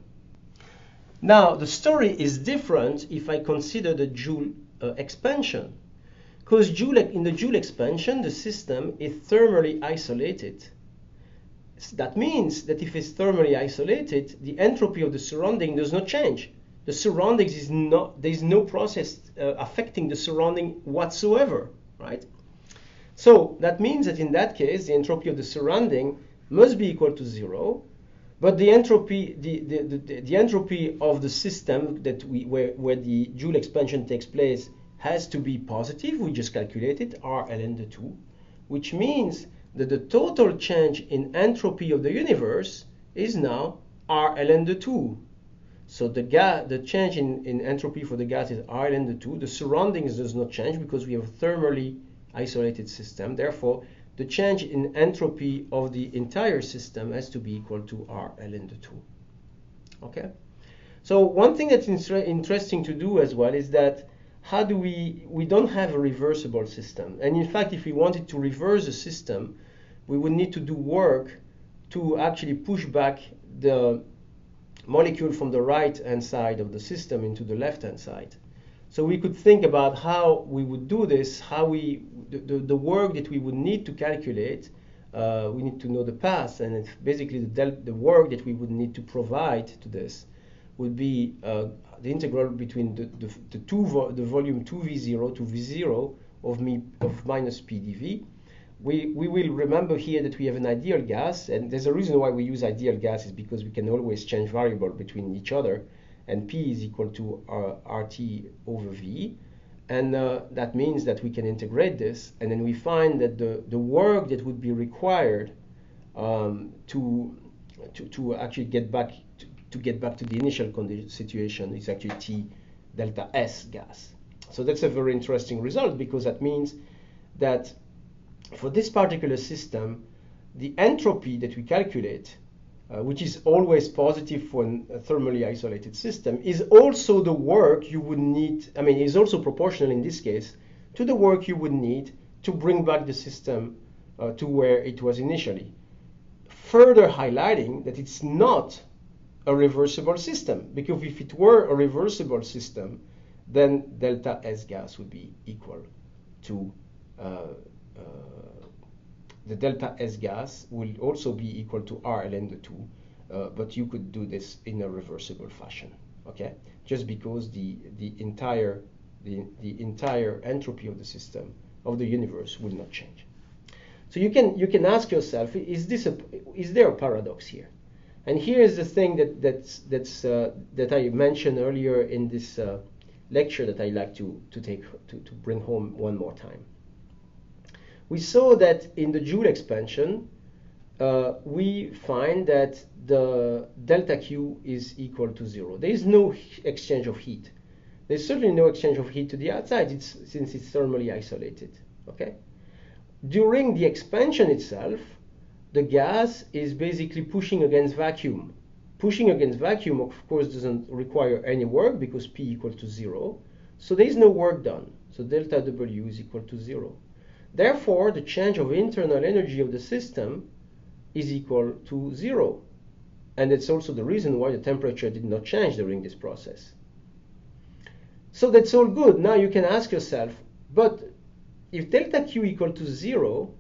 Now, the story is different if I consider the Joule uh, expansion. Because in the Joule expansion, the system is thermally isolated. That means that if it's thermally isolated, the entropy of the surrounding does not change the surroundings is not there is no process uh, affecting the surrounding whatsoever right? So that means that in that case the entropy of the surrounding must be equal to zero but the entropy the, the, the, the entropy of the system that we where, where the joule expansion takes place has to be positive we just calculated r ln the 2 which means that the total change in entropy of the universe is now r ln the 2 so the gas, the change in, in entropy for the gas is R the 2. The surroundings does not change because we have a thermally isolated system. Therefore, the change in entropy of the entire system has to be equal to R the 2. Okay? So one thing that's interesting to do as well is that how do we, we don't have a reversible system. And in fact, if we wanted to reverse a system, we would need to do work to actually push back the molecule from the right hand side of the system into the left hand side. So we could think about how we would do this, how we, the, the, the work that we would need to calculate, uh, we need to know the path, and basically the, the work that we would need to provide to this would be uh, the integral between the, the, the, two vo the volume 2v0 to v0 of, me, of minus pdv we, we will remember here that we have an ideal gas, and there's a reason why we use ideal gas is because we can always change variable between each other, and P is equal to uh, RT over V, and uh, that means that we can integrate this, and then we find that the, the work that would be required um, to, to, to actually get back to, to get back to the initial condition situation is actually T delta S gas. So that's a very interesting result because that means that for this particular system, the entropy that we calculate, uh, which is always positive for a thermally isolated system, is also the work you would need, I mean, is also proportional in this case to the work you would need to bring back the system uh, to where it was initially. Further highlighting that it's not a reversible system, because if it were a reversible system, then delta S gas would be equal to uh, uh, the delta S gas will also be equal to R ln the 2, uh, but you could do this in a reversible fashion, okay? Just because the, the, entire, the, the entire entropy of the system, of the universe, will not change. So you can, you can ask yourself, is, this a, is there a paradox here? And here is the thing that, that's, that's, uh, that I mentioned earlier in this uh, lecture that I like to, to, take, to, to bring home one more time we saw that in the Joule expansion, uh, we find that the delta Q is equal to zero. There is no exchange of heat. There's certainly no exchange of heat to the outside it's, since it's thermally isolated. Okay. During the expansion itself, the gas is basically pushing against vacuum. Pushing against vacuum, of course, doesn't require any work because P equal to zero. So there is no work done. So delta W is equal to zero. Therefore, the change of internal energy of the system is equal to zero. And it's also the reason why the temperature did not change during this process. So that's all good. Now you can ask yourself, but if delta Q equal to zero,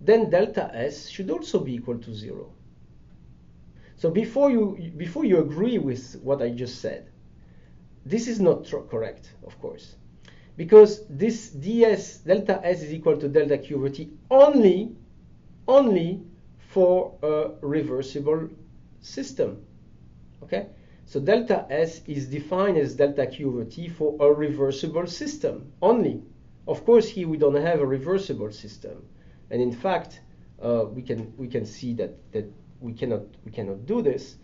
then delta S should also be equal to zero. So before you, before you agree with what I just said, this is not correct, of course, because this ds delta S is equal to delta Q over T only, only for a reversible system. Okay? So delta S is defined as delta Q over T for a reversible system only. Of course, here we don't have a reversible system. And in fact, uh, we can we can see that that we cannot we cannot do this,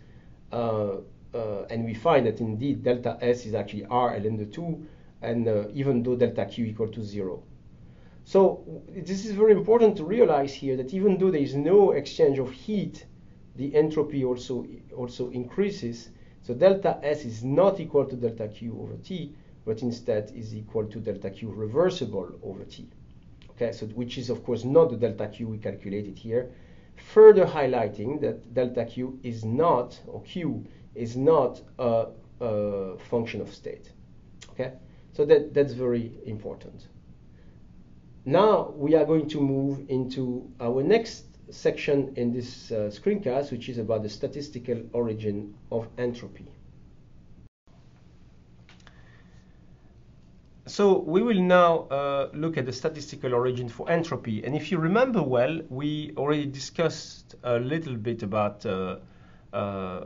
uh, uh, and we find that indeed delta S is actually R lambda two, and uh, even though delta Q equal to zero. So this is very important to realize here that even though there is no exchange of heat, the entropy also also increases. So delta S is not equal to delta Q over T, but instead is equal to delta Q reversible over T. Okay, so which is of course not the delta Q we calculated here, further highlighting that delta Q is not, or Q is not a, a function of state. Okay, so that, that's very important. Now we are going to move into our next section in this uh, screencast, which is about the statistical origin of entropy. So we will now uh, look at the statistical origin for entropy. And if you remember well, we already discussed a little bit about uh, uh,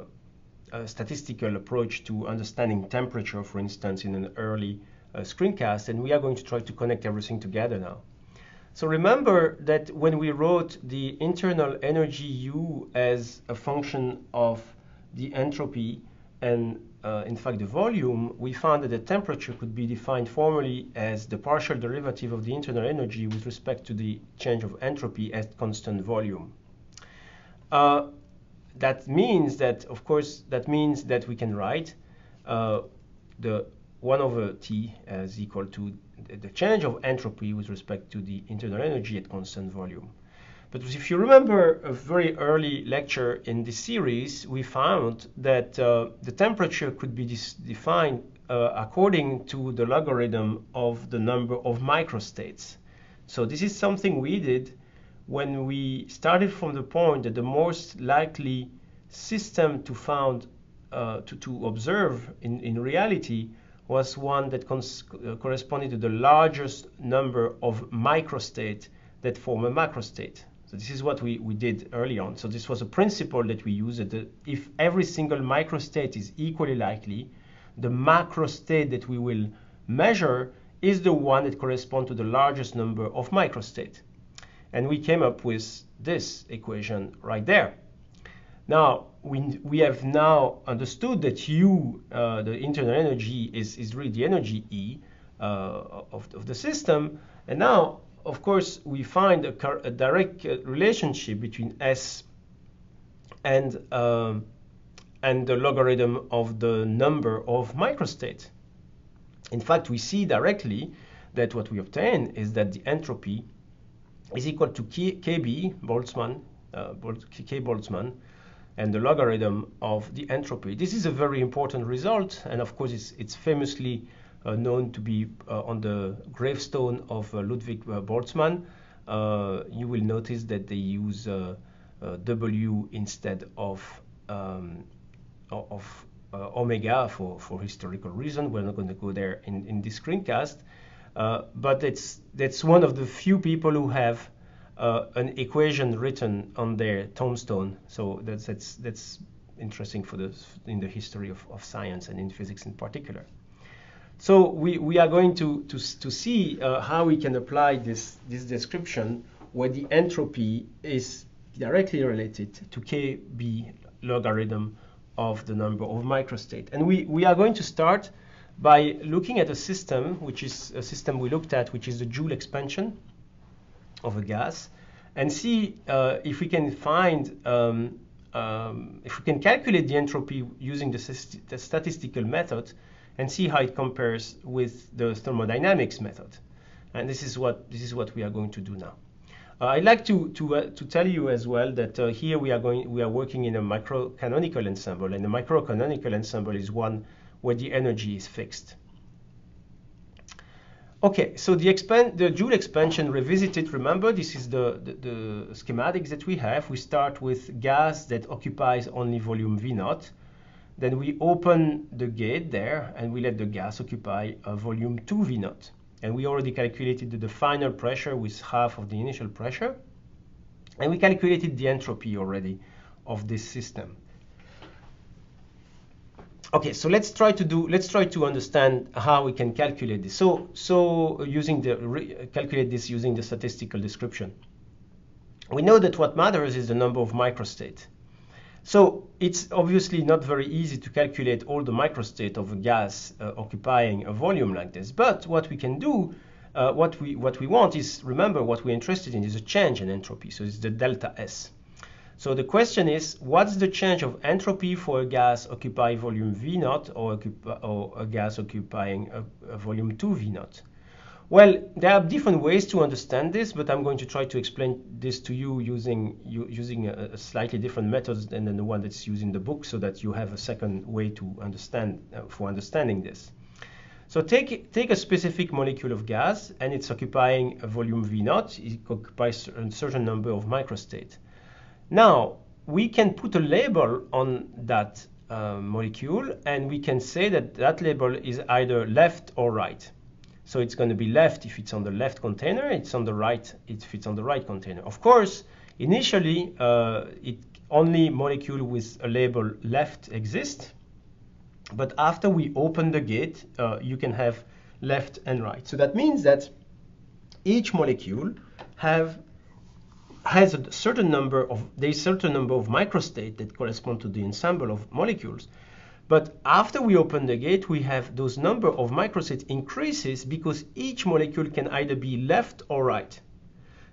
a statistical approach to understanding temperature, for instance, in an early uh, screencast. And we are going to try to connect everything together now. So remember that when we wrote the internal energy U as a function of the entropy and uh, in fact the volume, we found that the temperature could be defined formally as the partial derivative of the internal energy with respect to the change of entropy at constant volume. Uh, that means that, of course, that means that we can write uh, the 1 over T is equal to the change of entropy with respect to the internal energy at constant volume. But if you remember a very early lecture in this series, we found that uh, the temperature could be defined uh, according to the logarithm of the number of microstates. So this is something we did when we started from the point that the most likely system to found uh, to, to observe in, in reality was one that corresponded to the largest number of microstates that form a macrostate. So this is what we, we did early on. So this was a principle that we used that if every single microstate is equally likely, the macrostate that we will measure is the one that corresponds to the largest number of microstates. And we came up with this equation right there. Now, we, we have now understood that U, uh, the internal energy, is, is really the energy E uh, of, of the system. And now, of course, we find a, a direct uh, relationship between S and, um, and the logarithm of the number of microstates. In fact, we see directly that what we obtain is that the entropy is equal to K, KB, Boltzmann, uh, K Boltzmann, and the logarithm of the entropy. This is a very important result, and of course, it's, it's famously uh, known to be uh, on the gravestone of uh, Ludwig uh, Boltzmann. Uh, you will notice that they use uh, W instead of um, of omega for, for historical reason. We're not going to go there in, in this screencast, but it's that's one of the few people who have uh, an equation written on their tombstone. So that's that's that's interesting for the in the history of, of science and in physics in particular. So we, we are going to to, to see uh, how we can apply this this description where the entropy is directly related to kb logarithm of the number of microstate. And we, we are going to start by looking at a system, which is a system we looked at, which is the Joule expansion of a gas, and see uh, if we can find, um, um, if we can calculate the entropy using the, the, statistical method and see how it compares with the thermodynamics method. And this is what, this is what we are going to do now. Uh, I'd like to, to, uh, to tell you as well that uh, here we are, going, we are working in a microcanonical ensemble, and the microcanonical ensemble is one where the energy is fixed. Okay, so the, expand, the Joule expansion revisited, remember, this is the, the, the, schematics that we have. We start with gas that occupies only volume V naught. Then we open the gate there, and we let the gas occupy a volume 2 V naught. And we already calculated the final pressure with half of the initial pressure. And we calculated the entropy already of this system. Okay, so let's try to do, let's try to understand how we can calculate this. So, so using the, calculate this using the statistical description. We know that what matters is the number of microstates. So it's obviously not very easy to calculate all the microstate of a gas uh, occupying a volume like this. But what we can do, uh, what, we, what we want is, remember, what we're interested in is a change in entropy. So it's the delta S. So the question is, what's the change of entropy for a gas occupying volume V naught or, or a gas occupying a, a volume 2 V naught? Well, there are different ways to understand this, but I'm going to try to explain this to you using using a, a slightly different methods than the one that's used in the book, so that you have a second way to understand uh, for understanding this. So take take a specific molecule of gas, and it's occupying a volume V naught. It occupies a certain number of microstate. Now, we can put a label on that uh, molecule and we can say that that label is either left or right. So it's going to be left if it's on the left container, it's on the right if it's on the right container. Of course, initially, uh, it only molecule with a label left exists, but after we open the gate, uh, you can have left and right. So that means that each molecule have has a certain number of there's a certain number of microstates that correspond to the ensemble of molecules. But after we open the gate, we have those number of microstate increases because each molecule can either be left or right.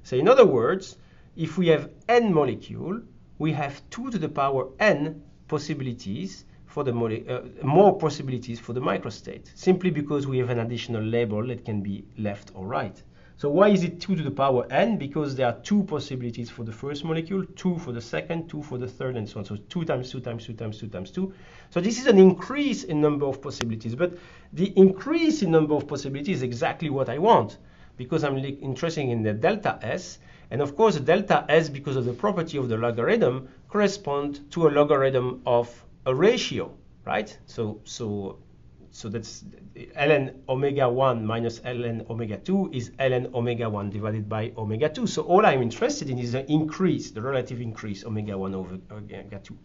So in other words, if we have n molecule, we have 2 to the power n possibilities for the uh, more possibilities for the microstate, simply because we have an additional label that can be left or right. So why is it 2 to the power n? Because there are two possibilities for the first molecule, 2 for the second, 2 for the third, and so on. So 2 times 2 times 2 times 2 times 2. So this is an increase in number of possibilities. But the increase in number of possibilities is exactly what I want because I'm interested in the delta S. And of course, the delta S, because of the property of the logarithm, correspond to a logarithm of a ratio, right? So, so so that's ln omega 1 minus ln omega 2 is ln omega 1 divided by omega 2. So all I'm interested in is the increase, the relative increase, omega 1 over omega 2.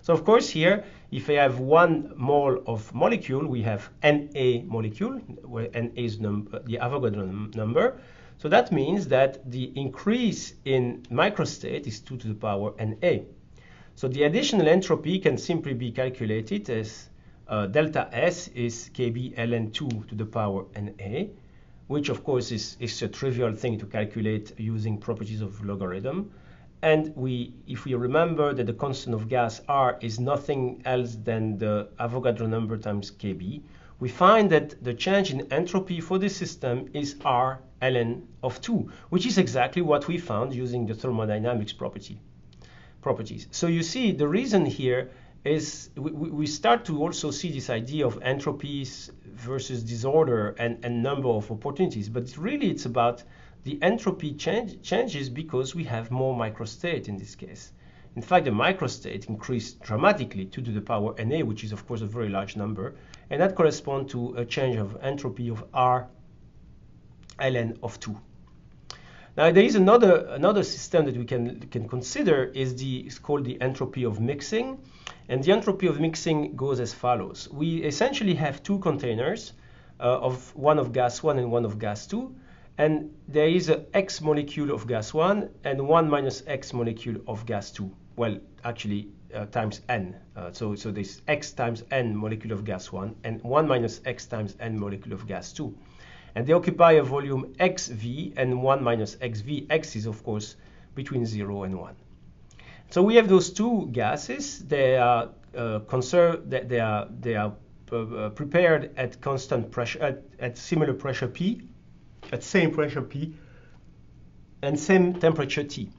So of course here, if I have one mole of molecule, we have Na molecule, where Na is the Avogadro number. So that means that the increase in microstate is 2 to the power Na. So the additional entropy can simply be calculated as uh, delta S is kb ln 2 to the power na, which of course is, is a trivial thing to calculate using properties of logarithm. And we, if we remember that the constant of gas R is nothing else than the Avogadro number times kb, we find that the change in entropy for this system is R ln of 2, which is exactly what we found using the thermodynamics property properties. So you see, the reason here is we, we start to also see this idea of entropies versus disorder and, and number of opportunities. But really, it's about the entropy change, changes because we have more microstate in this case. In fact, the microstate increased dramatically 2 to the power Na, which is of course a very large number, and that corresponds to a change of entropy of R ln of 2. Now there is another another system that we can can consider is the is called the entropy of mixing, and the entropy of mixing goes as follows. We essentially have two containers uh, of one of gas 1 and one of gas 2, and there is a x molecule of gas 1 and 1 minus x molecule of gas 2. Well, actually, uh, times n. Uh, so, so this x times n molecule of gas 1 and 1 minus x times n molecule of gas 2. And they occupy a volume xv and 1 minus xv. x is, of course, between 0 and 1. So we have those two gases. They are uh. They are they are uh, uh, prepared at constant pressure at, at similar pressure P, at same pressure P, and same temperature T.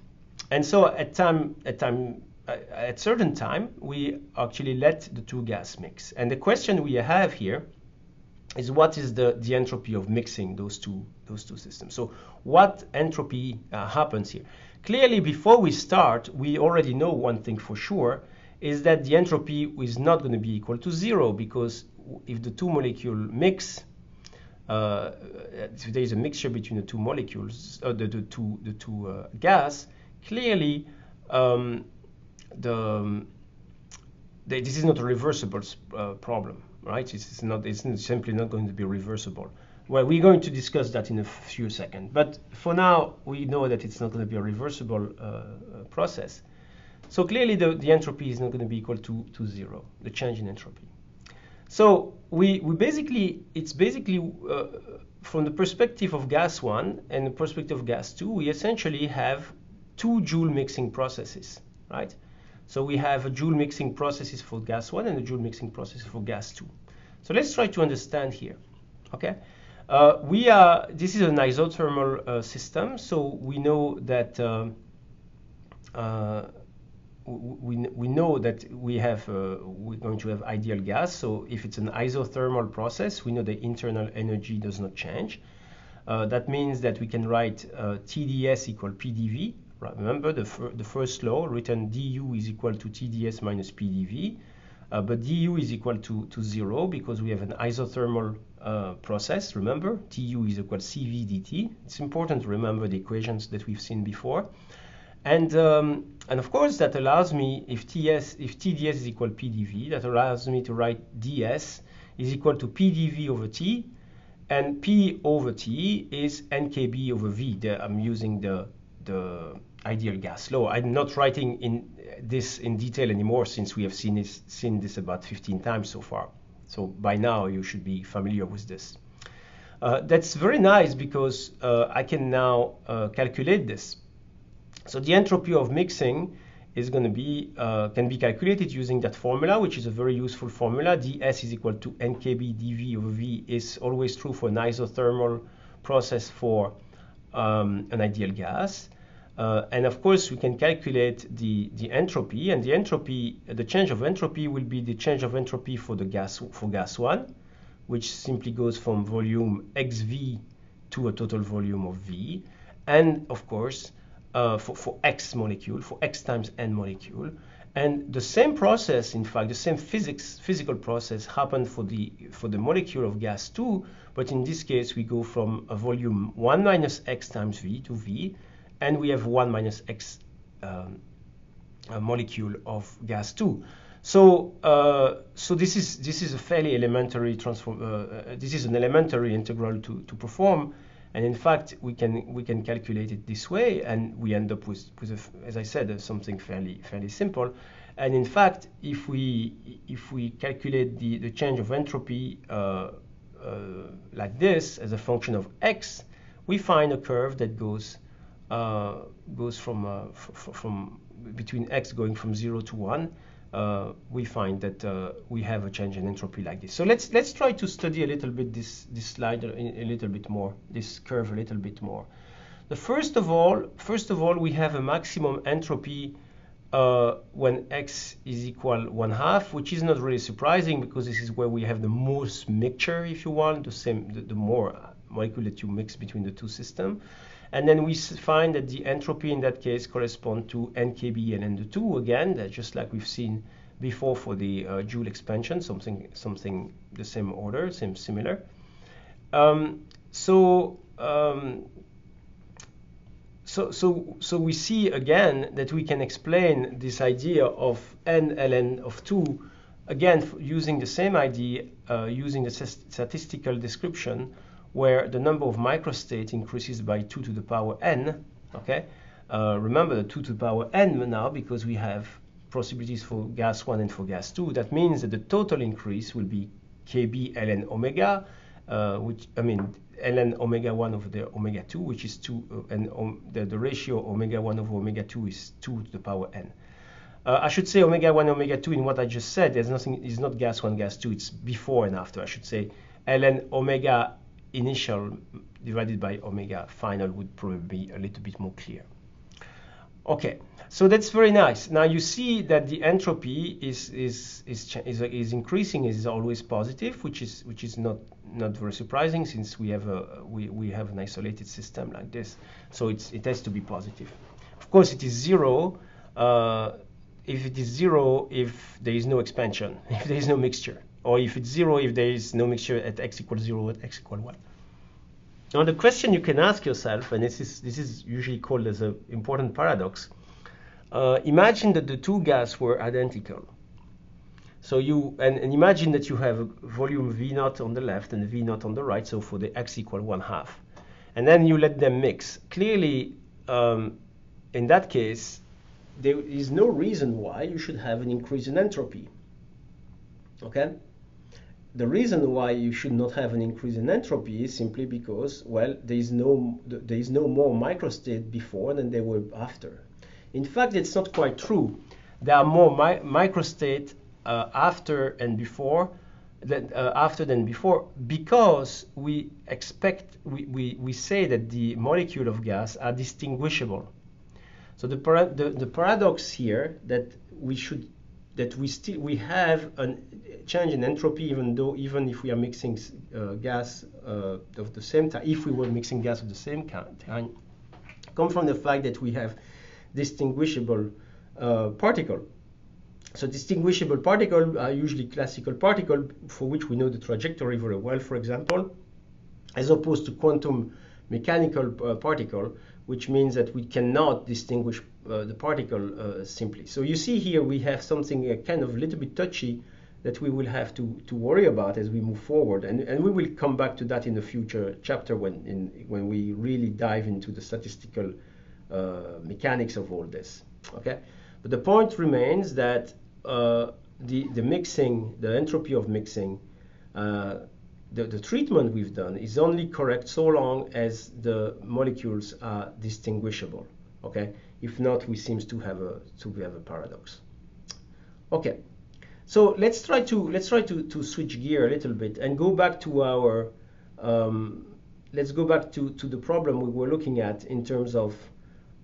And so at time at time uh, at certain time we actually let the two gas mix. And the question we have here is what is the, the entropy of mixing those two those two systems. So what entropy uh, happens here? Clearly, before we start, we already know one thing for sure, is that the entropy is not going to be equal to zero because if the two molecules mix, uh, if there is a mixture between the two molecules, uh, the, the two, the two uh, gas, clearly um, the, um, the, this is not a reversible uh, problem, right? It's, not, it's simply not going to be reversible. Well, we're going to discuss that in a few seconds. But for now, we know that it's not going to be a reversible uh, uh, process. So clearly, the, the entropy is not going to be equal to, to zero, the change in entropy. So we, we basically, it's basically uh, from the perspective of gas one and the perspective of gas two, we essentially have two Joule mixing processes, right? So we have a Joule mixing processes for gas one and a Joule mixing process for gas two. So let's try to understand here, okay? Uh, we are, this is an isothermal uh, system, so we know that um, uh, we, we know that we have uh, we're going to have ideal gas. So if it's an isothermal process, we know the internal energy does not change. Uh, that means that we can write uh, TDS equal PdV. Right, remember the, fir the first law written du is equal to TDS minus PdV. Uh, but du is equal to, to zero because we have an isothermal uh, process. Remember, tu is equal to cv dt. It's important to remember the equations that we've seen before. And, um, and of course, that allows me, if, TS, if TDS is equal to PdV, that allows me to write ds is equal to PdV over T, and P over T is NKB over V. The, I'm using the, the ideal gas law. I'm not writing in this in detail anymore since we have seen this, seen this about 15 times so far. So by now you should be familiar with this. Uh, that's very nice because uh, I can now uh, calculate this. So the entropy of mixing is going to be uh, can be calculated using that formula, which is a very useful formula. ds is equal to nkb dv over v is always true for an isothermal process for um, an ideal gas. Uh, and of course, we can calculate the, the entropy, and the entropy, the change of entropy will be the change of entropy for the gas for gas one, which simply goes from volume xv to a total volume of v, and of course, uh, for, for x molecule, for x times n molecule, and the same process, in fact, the same physics, physical process happened for the for the molecule of gas 2, but in this case we go from a volume 1 minus x times v to v, and we have 1 minus x um, molecule of gas 2. So, uh, so this is this is a fairly elementary transform. Uh, uh, this is an elementary integral to, to perform, and in fact we can we can calculate it this way, and we end up with with a, as I said uh, something fairly fairly simple. And in fact, if we if we calculate the the change of entropy uh, uh, like this as a function of x, we find a curve that goes uh, goes from uh, from between x going from zero to one, uh, we find that uh, we have a change in entropy like this. So let's let's try to study a little bit this this slide a, little bit more, this curve a little bit more. The first of all, first of all, we have a maximum entropy uh, when x is equal one half, which is not really surprising because this is where we have the most mixture, if you want, the same the, the more molecule that you mix between the two systems. And then we find that the entropy in that case correspond to NKB and N2 again, just like we've seen before for the uh, Joule expansion, something something the same order, same similar. Um, so um, so so so we see again that we can explain this idea of n ln of 2 again using the same idea uh, using the statistical description where the number of microstates increases by 2 to the power n. Okay, uh, remember the 2 to the power n now because we have possibilities for gas 1 and for gas 2. That means that the total increase will be kb ln omega, uh, which I mean ln omega 1 over the omega 2, which is 2, uh, and um, the, the ratio omega 1 over omega 2 is 2 to the power n. Uh, I should say omega 1, omega 2 in what I just said. There's nothing, it's not gas 1, gas 2, it's before and after. I should say ln omega initial divided by omega final would probably be a little bit more clear. Okay, so that's very nice. Now you see that the entropy is is is is, is increasing. Is always positive, which is which is not not very surprising since we have a we, we have an isolated system like this. So it's it has to be positive. Of course, it is zero. Uh, if it is zero, if there is no expansion, <laughs> if there is no mixture, or if it's zero, if there is no mixture at x equals zero at x equals one. Now the question you can ask yourself, and this is this is usually called as an important paradox. Uh, imagine that the two gas were identical. So you and, and, imagine that you have a volume V naught on the left and V naught on the right. So for the x equal one half, and then you let them mix. Clearly, um, in that case, there is no reason why you should have an increase in entropy. Okay the reason why you should not have an increase in entropy is simply because, well, there is no there is no more microstate before than there were after. In fact, it's not quite true. There are more mi microstate uh, after and before than, uh, after than before because we expect we, we, we say that the molecule of gas are distinguishable. So the, the, the paradox here that we should that we still we have a change in entropy even though even if we are mixing uh, gas uh, of the same time if we were mixing gas of the same kind come from the fact that we have distinguishable uh, particle. So distinguishable particle are usually classical particle for which we know the trajectory very well for example as opposed to quantum mechanical uh, particle which means that we cannot distinguish uh, the particle uh, simply. So you see here we have something uh, kind of a little bit touchy that we will have to, to worry about as we move forward. And, and we will come back to that in a future chapter when, in, when we really dive into the statistical uh, mechanics of all this. Okay? But the point remains that uh, the, the mixing, the entropy of mixing, uh, the, the treatment we've done is only correct so long as the molecules are distinguishable. Okay? If not, we seem to have a to have a paradox. Okay, so let's try to let's try to, to switch gear a little bit and go back to our um, let's go back to, to the problem we were looking at in terms of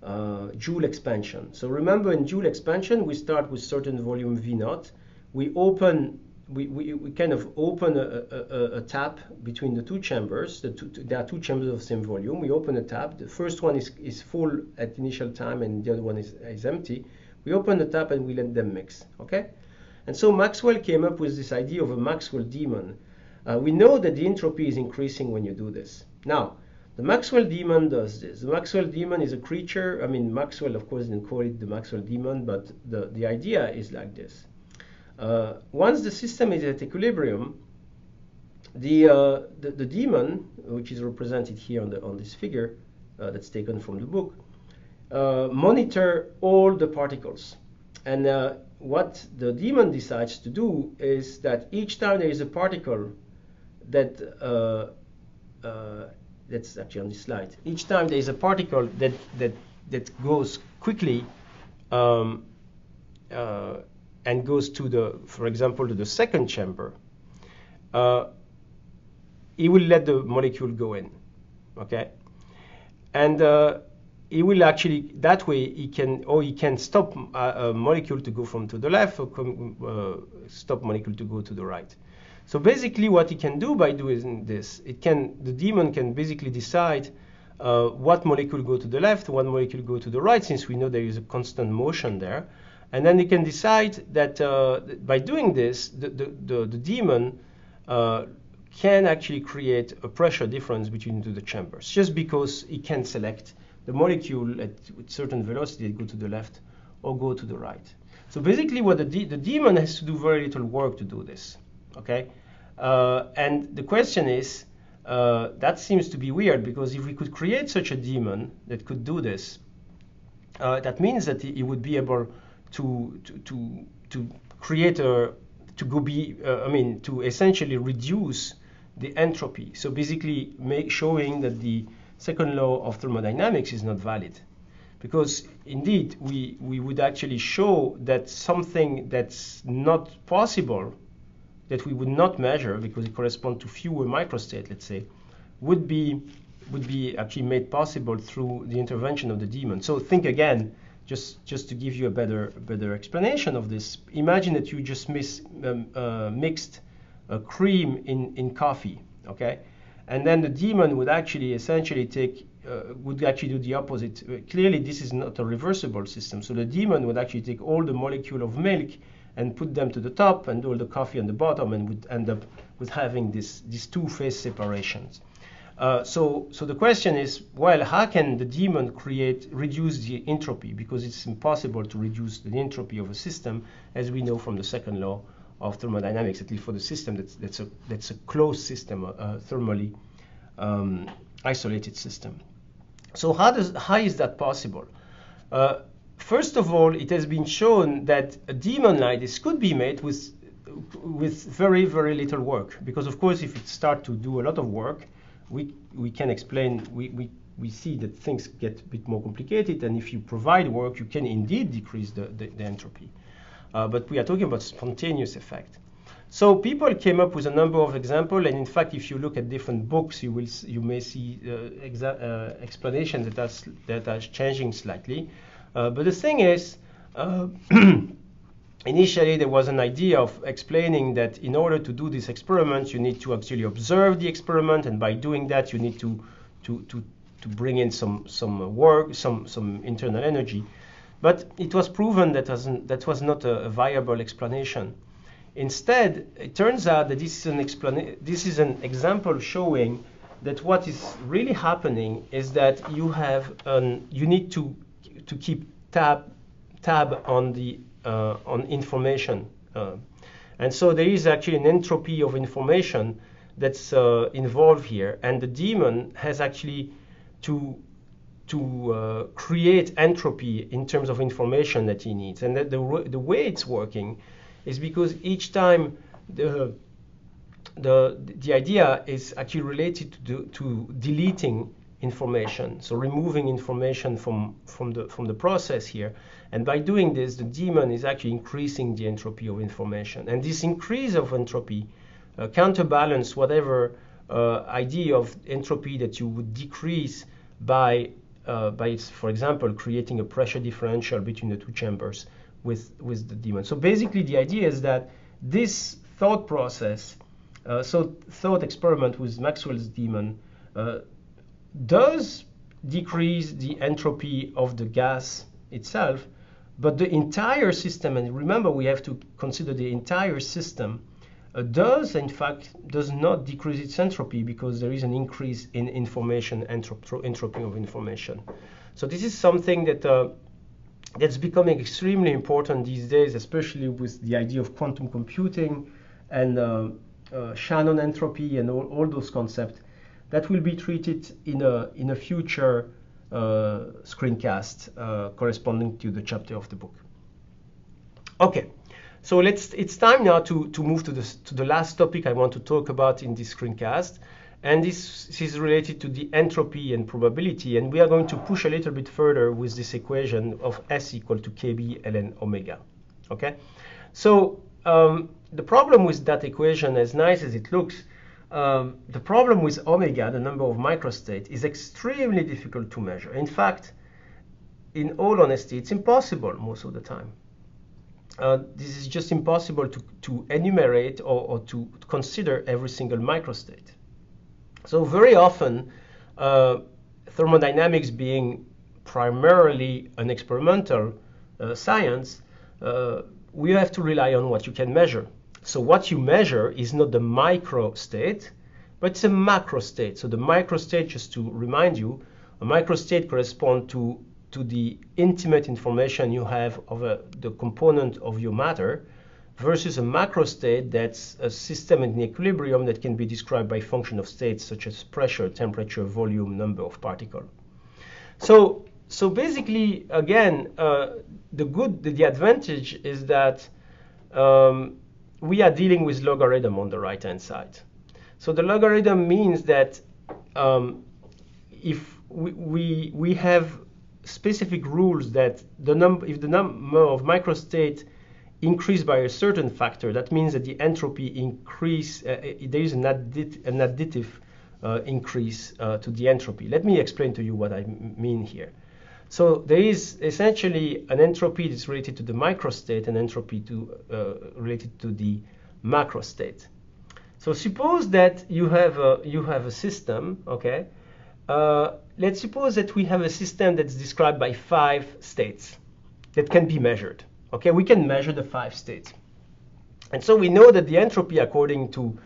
uh, Joule expansion. So remember in Joule expansion, we start with certain volume V naught. We open we, we, we kind of open a, a, a, tap between the two chambers. The two, there are two chambers of the same volume. We open a tap. The first one is, is full at initial time and the other one is, is empty. We open the tap and we let them mix, okay? And so Maxwell came up with this idea of a Maxwell demon. Uh, we know that the entropy is increasing when you do this. Now, the Maxwell demon does this. The Maxwell demon is a creature. I mean, Maxwell, of course, didn't call it the Maxwell demon, but the, the idea is like this. Uh, once the system is at equilibrium, the, uh, the, the, demon, which is represented here on, the, on this figure uh, that's taken from the book, uh, monitor all the particles. And uh, what the demon decides to do is that each time there is a particle that uh, that's actually on this slide. Each time there is a particle that that that goes quickly um, and goes to the, for example, to the second chamber, uh, it will let the molecule go in, okay? And uh, it will actually, that way, it can, or it can stop a, uh, a molecule to go from to the left or com, uh, stop molecule to go to the right. So basically what it can do by doing this, it can, the daemon can basically decide uh, what molecule go to the left, what molecule go to the right, since we know there is a constant motion there. And then they can decide that uh, by doing this, the, the, the, the daemon uh, can actually create a pressure difference between the chambers, just because it can select the molecule at certain velocity that go to the left or go to the right. So basically what the, de the daemon has to do very little work to do this, okay? Uh, and the question is, uh, that seems to be weird because if we could create such a demon that could do this, uh, that means that he would be able to to to, to create a to go be uh, I mean to essentially reduce the entropy. So basically, make showing that the second law of thermodynamics is not valid, because indeed we we would actually show that something that's not possible, that we would not measure because it corresponds to fewer microstates, let's say, would be would be actually made possible through the intervention of the daemon. So think again, just just to give you a better better explanation of this. Imagine that you just um, uh, mixed uh, cream in in coffee, okay, and then the demon would actually essentially take uh, would actually do the opposite. Uh, clearly, this is not a reversible system. So the demon would actually take all the molecule of milk and put them to the top and all the coffee on the bottom and would end up with having this, these two phase separations. Uh, so, so the question is, well, how can the daemon create, reduce the entropy? Because it's impossible to reduce the entropy of a system, as we know from the second law of thermodynamics, at least for the system that's, that's, a, that's a closed system, a, a thermally um, isolated system. So how, does, how is that possible? Uh, first of all, it has been shown that a daemon like this could be made with, with very, very little work. Because of course, if it start to do a lot of work, we, we can explain, we, we, we see that things get a bit more complicated, and if you provide work, you can indeed decrease the, the, the entropy. Uh, but we are talking about spontaneous effect. So people came up with a number of examples, and in fact, if you look at different books, you will you may see uh, uh, explanations that are that are changing slightly. Uh, but the thing is, uh, <clears throat> initially there was an idea of explaining that in order to do this experiment, you need to actually observe the experiment, and by doing that, you need to to to to bring in some some work, some some internal energy. But it was proven that was that was not a, a viable explanation. Instead, it turns out that this is an explana- this is an example showing that what is really happening is that you have an, you need to to keep tab tab on the on information, uh, and so there is actually an entropy of information that's uh, involved here, and the daemon has actually to to uh, create entropy in terms of information that he needs, and that the the way it's working is because each time the the the idea is actually related to, to deleting information, so removing information from from the from the process here. And by doing this, the daemon is actually increasing the entropy of information. And this increase of entropy uh, counterbalance whatever uh, idea of entropy that you would decrease by uh, by, for example, creating a pressure differential between the two chambers with, with the daemon. So basically, the idea is that this thought process, uh, so thought experiment with Maxwell's daemon, uh, does decrease the entropy of the gas itself, but the entire system, and remember we have to consider the entire system, uh, does in fact does not decrease its entropy because there is an increase in information entrop- entropy of information. So this is something that uh, that's becoming extremely important these days, especially with the idea of quantum computing and uh, uh, Shannon entropy and all, all, those concepts that will be treated in a, in a future screencast uh, corresponding to the chapter of the book. Okay, so let's, it's time now to, to move to the, to the last topic I want to talk about in this screencast, and this, this, is related to the entropy and probability. And we are going to push a little bit further with this equation of S equal to KB ln omega. Okay? So um, the problem with that equation, as nice as it looks, um, the problem with omega, the number of microstates, is extremely difficult to measure. In fact, in all honesty, it's impossible most of the time. Uh, this is just impossible to, to enumerate or, or to consider every single microstate. So very often, uh, thermodynamics being primarily an experimental uh, science, uh, we have to rely on what you can measure. So what you measure is not the micro state, but it's a macro state. So the micro state, just to remind you, a micro state corresponds to, to the intimate information you have of a, the component of your matter. versus a macro state that's a system in equilibrium that can be described by function of states such as pressure, temperature, volume, number of particles. So, so basically, again, uh, the good, the, the, advantage is that um, we are dealing with logarithm on the right-hand side. So the logarithm means that um, if we, we, we have specific rules that the number, if the number of microstate increase by a certain factor, that means that the entropy increase, uh, uh there is an, addit an additive uh, increase uh, to the entropy. Let me explain to you what I mean here. So there is essentially an entropy that's related to the microstate and entropy to, uh, related to the macrostate. So suppose that you have a, you have a system, okay? Uh, let's suppose that we have a system that's described by five states that can be measured. Okay, we can measure the five states. And so we know that the entropy according to,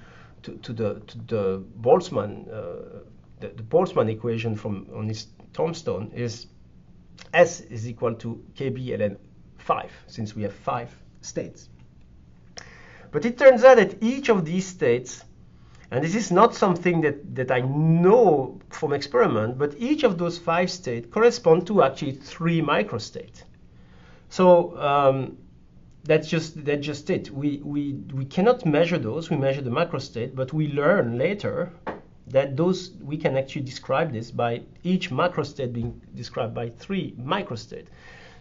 to, to the, to the Boltzmann, uh, the, the, Boltzmann equation from on this tombstone is S is equal to KB ln 5, since we have five states. But it turns out that each of these states, and this is not something that, that I know from experiment, but each of those five states correspond to actually three microstates. So um, that's just that's just it. We, we we cannot measure those. We measure the macrostate, but we learn later that those we can actually describe this by each macrostate being described by three microstate.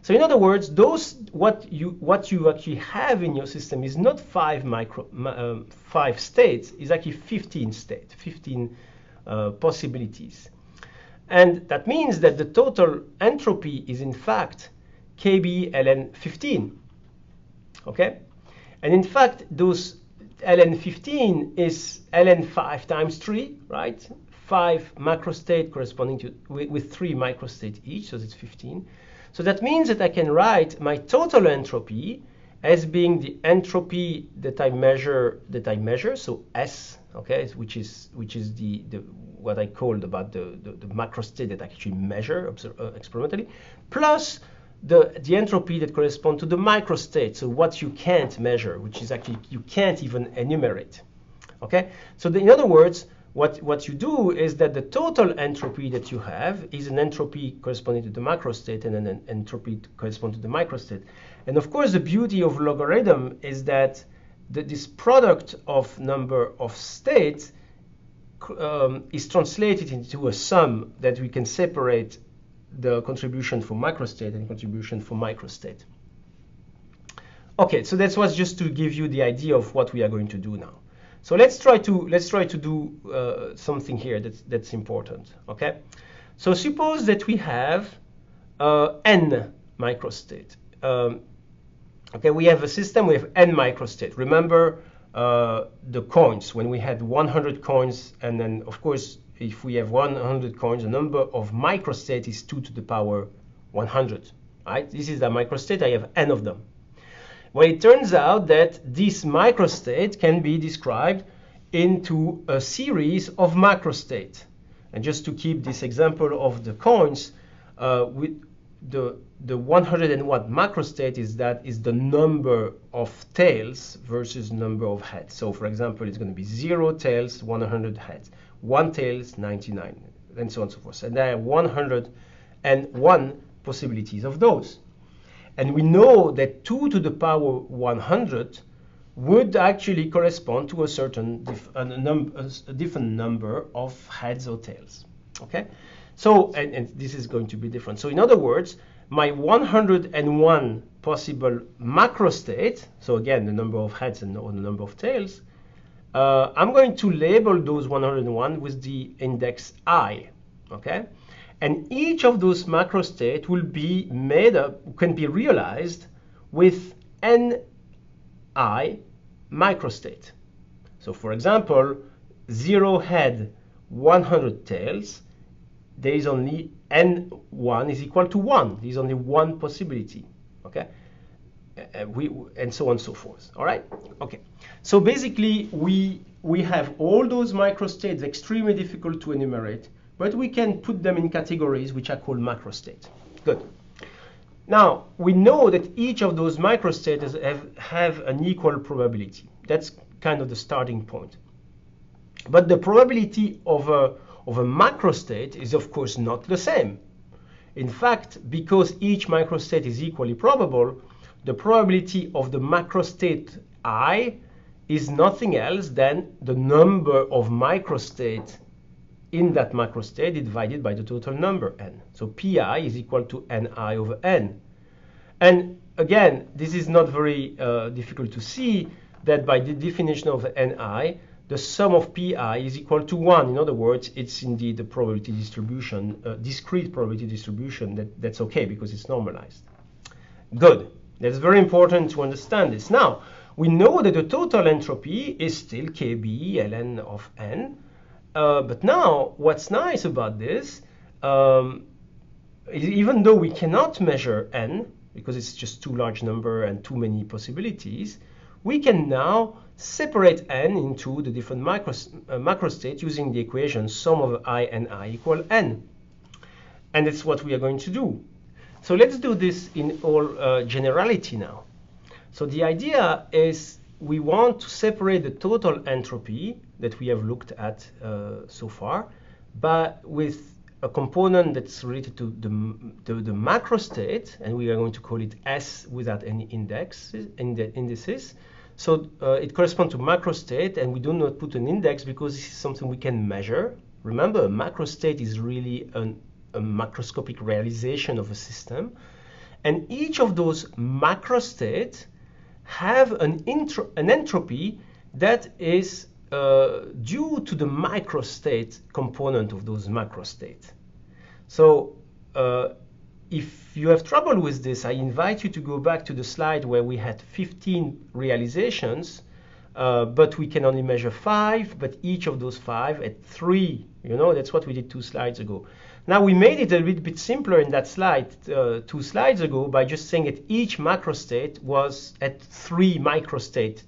So in other words, those what you what you actually have in your system is not five micro um, five states. Is actually 15 states, 15 uh, possibilities, and that means that the total entropy is in fact KB ln 15. Okay? And in fact, those ln 15 is ln 5 times 3, right? 5 macrostate corresponding to with, with 3 microstate each, so it's 15. So that means that I can write my total entropy as being the entropy that I measure that I measure, so S, okay, which is which is the, the what I called about the, the, the macrostate that I actually measure uh, experimentally, plus the, the entropy that corresponds to the microstate, so what you can't measure, which is actually you can't even enumerate. Okay, so the, in other words, what, what you do is that the total entropy that you have is an entropy corresponding to the macrostate and an entropy corresponding to the microstate. And of course, the beauty of logarithm is that the, this product of number of states um, is translated into a sum that we can separate the contribution for microstate and contribution for microstate. Okay, so that was just to give you the idea of what we are going to do now. So let's try to let's try to do uh, something here that's that's important. Okay, so suppose that we have uh, n microstate. Um, okay, we have a system. Have n microstate. Remember uh, the coins when we had 100 coins, and then of course if we have 100 coins, the number of microstate is 2 to the power 100. Right? This is the microstate. I have n of them. Well, it turns out that this microstate can be described into a series of macrostates. And just to keep this example of the coins, uh, with the the 101 macrostate is that is the number of tails versus number of heads. So for example, it's going to be zero tails, 100 heads one tails 99, and so on and so forth. And there are 101 possibilities of those. And we know that 2 to the power 100 would actually correspond to a certain dif a, num a different number of heads or tails. Okay? So, and, and this is going to be different. So in other words, my 101 possible macro state, so again, the number of heads and the number of tails, uh, I'm going to label those 101 with the index i, okay? And each of those macro states will be made up, can be realized with ni microstate. So for example, zero head, 100 tails, there is only n1 is equal to 1. There is only one possibility, okay? Uh, we, and so on and so forth. All right? Okay. So basically, we, we have all those microstates extremely difficult to enumerate, but we can put them in categories which are called macrostates. Good. Now, we know that each of those microstates have, have an equal probability. That's kind of the starting point. But the probability of a, of a macrostate is, of course, not the same. In fact, because each microstate is equally probable, the probability of the macrostate i is nothing else than the number of microstates in that macrostate divided by the total number n. So pi is equal to ni over n. And again, this is not very uh, difficult to see that by the definition of ni, the sum of pi is equal to 1. In other words, it's indeed the probability distribution, uh, discrete probability distribution that, that's okay because it's normalized. Good. That's very important to understand this. Now, we know that the total entropy is still kb ln of n, uh, but now, what's nice about this, um, is even though we cannot measure n, because it's just too large number and too many possibilities, we can now separate n into the different macro, uh, using the equation sum of i and i equal n. And that's what we are going to do. So let's do this in all uh, generality now. So the idea is we want to separate the total entropy that we have looked at uh, so far, but with a component that's related to the, the, the, macro state, and we are going to call it S without any index, in the indices. So uh, it corresponds to macro state, and we do not put an index because this is something we can measure. Remember, a macro state is really an, a macroscopic realization of a system. And each of those macro states have an, an entropy that is uh, due to the microstate component of those macrostates. So uh, if you have trouble with this, I invite you to go back to the slide where we had 15 realizations, uh, but we can only measure five, but each of those five at three. You know, that's what we did two slides ago. Now we made it a little bit simpler in that slide uh, two slides ago by just saying that each macrostate was at three microstate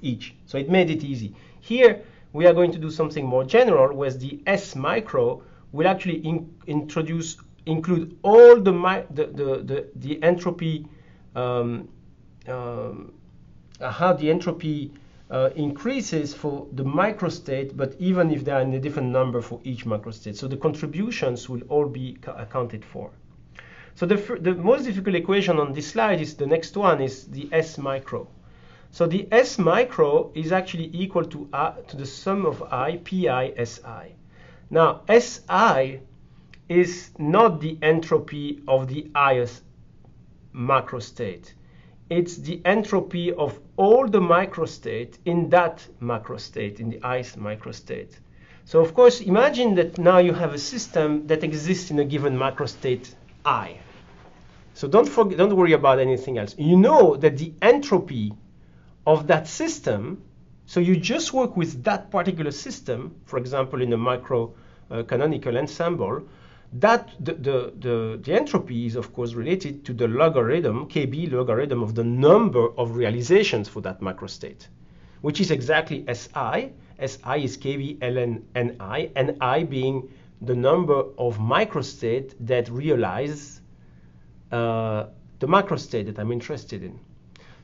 each. So it made it easy. Here we are going to do something more general where the S micro will actually in introduce include all the, the, the, the, the entropy um, um, how the entropy uh, increases for the microstate, but even if they are in a different number for each macrostate. So the contributions will all be accounted for. So the, the most difficult equation on this slide is the next one, is the S micro. So the S micro is actually equal to, uh, to the sum of I, Pi, Si. Now, Si is not the entropy of the ith macrostate it's the entropy of all the microstate in that macrostate, in the ice microstate. So of course, imagine that now you have a system that exists in a given macrostate I. So don't, forget, don't worry about anything else. You know that the entropy of that system, so you just work with that particular system, for example, in a micro uh, canonical ensemble, that the, the, the, the, entropy is of course related to the logarithm, kb logarithm of the number of realizations for that macrostate, which is exactly Si. Si is kb ln ni, and i being the number of microstate that realize uh, the macrostate that I'm interested in.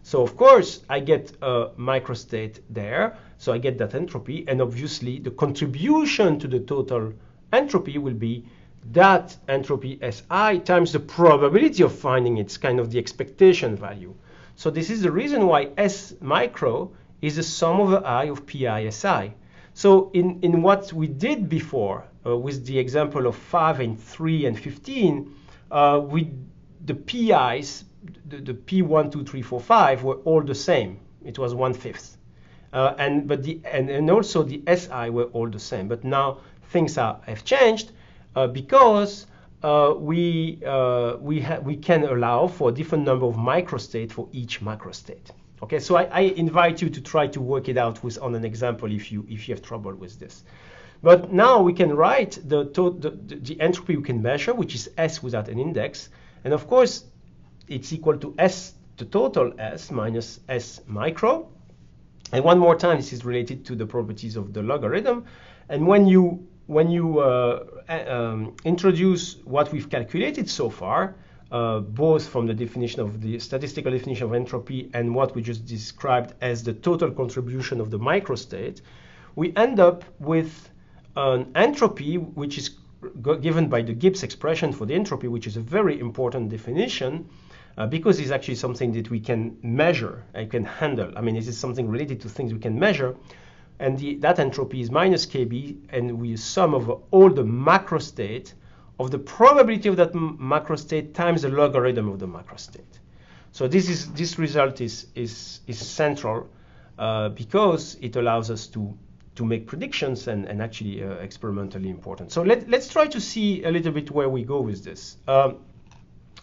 So of course I get a microstate there, so I get that entropy, and obviously the contribution to the total entropy will be that entropy Si times the probability of finding it's kind of the expectation value. So this is the reason why S micro is the sum over i of pi Si. So in, in what we did before uh, with the example of 5 and 3 and 15, uh, we, the PIs, the, the P1, 2, 3, 4, 5 were all the same. It was one fifth. Uh, and, but the, and, and also the SI were all the same. But now things are, have changed because uh, we, uh, we, we can allow for a different number of microstate for each macrostate. Okay, so I, I, invite you to try to work it out with on an example if you if you have trouble with this. But now we can write the, the, the entropy we can measure, which is S without an index, and of course it's equal to S the total S minus S micro. And one more time, this is related to the properties of the logarithm. And when you when you uh, um, introduce what we've calculated so far, uh, both from the definition of the statistical definition of entropy and what we just described as the total contribution of the microstate, we end up with an entropy which is given by the Gibbs expression for the entropy, which is a very important definition uh, because it's actually something that we can measure and can handle. I mean, this is something related to things we can measure. And the, that entropy is minus kb, and we sum of all the macrostate of the probability of that macrostate times the logarithm of the macrostate. So this is this result is is is central uh, because it allows us to to make predictions and, and actually uh, experimentally important. So let, let's try to see a little bit where we go with this. Um,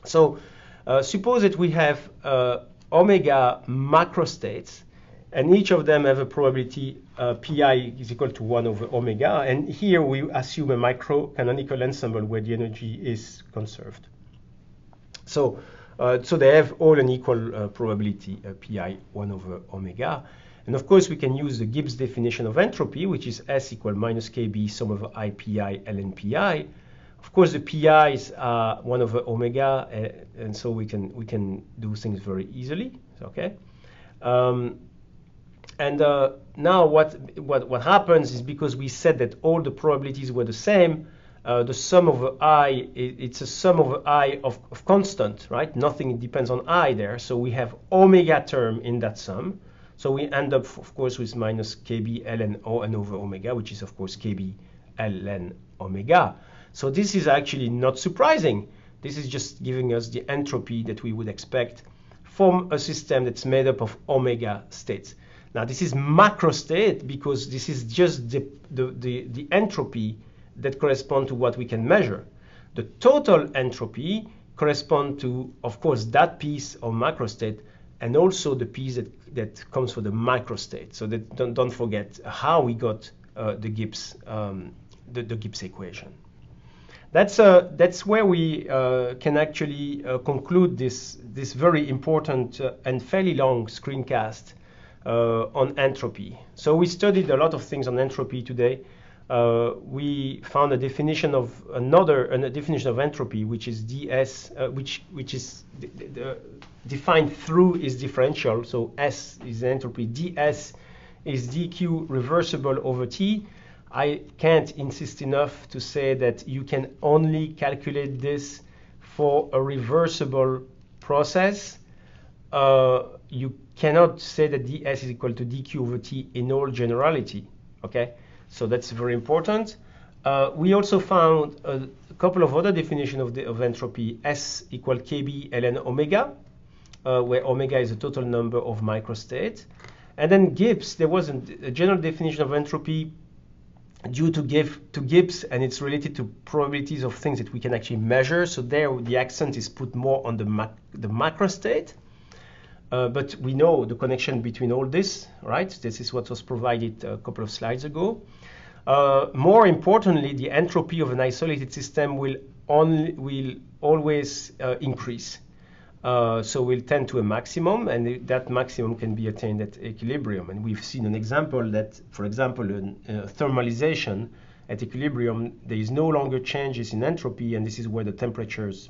so uh, suppose that we have uh, omega macrostates and each of them have a probability uh, pi is equal to 1 over omega. And here we assume a micro-canonical ensemble where the energy is conserved. So, uh, so they have all an equal uh, probability uh, pi 1 over omega. And of course, we can use the Gibbs definition of entropy, which is S equal minus KB sum over I pi ln pi. Of course, the pi's are 1 over omega, uh, and so we can, we can do things very easily. Okay. Um, and uh, now what, what, what happens is because we said that all the probabilities were the same, uh, the sum of i, it's a sum of i of, of, constant, right? Nothing depends on i there. So we have omega term in that sum. So we end up, of course, with minus kb ln o n over omega, which is, of course, kb ln omega. So this is actually not surprising. This is just giving us the entropy that we would expect from a system that's made up of omega states. Now this is macro state because this is just the, the, the, the entropy that correspond to what we can measure. The total entropy correspond to, of course, that piece of macro state and also the piece that, that comes for the microstate. So that don't, don't forget how we got uh, the Gibbs um, the, the, Gibbs equation. That's uh, that's where we uh, can actually uh, conclude this this very important uh, and fairly long screencast on entropy. So we studied a lot of things on entropy today. Uh, we found a definition of another a definition of entropy, which is ds, uh, which which is defined through is differential. So S is entropy. ds is dq reversible over t. I can't insist enough to say that you can only calculate this for a reversible process. Uh, you cannot say that ds is equal to dq over t in all generality. Okay, so that's very important. Uh, we also found a, couple of other definitions of, the of entropy. S equal kb ln omega, uh, where omega is the total number of microstates. And then Gibbs, there was a, a general definition of entropy due to, give, to Gibbs, and it's related to probabilities of things that we can actually measure. So there, the accent is put more on the, mac, the macrostate. Uh, but we know the connection between all this, right? This is what was provided a couple of slides ago. Uh, more importantly, the entropy of an isolated system will, only, will always uh, increase. Uh, so we'll tend to a maximum, and that maximum can be attained at equilibrium. And we've seen an example that, for example, in uh, thermalization at equilibrium, there is no longer changes in entropy, and this is where the temperatures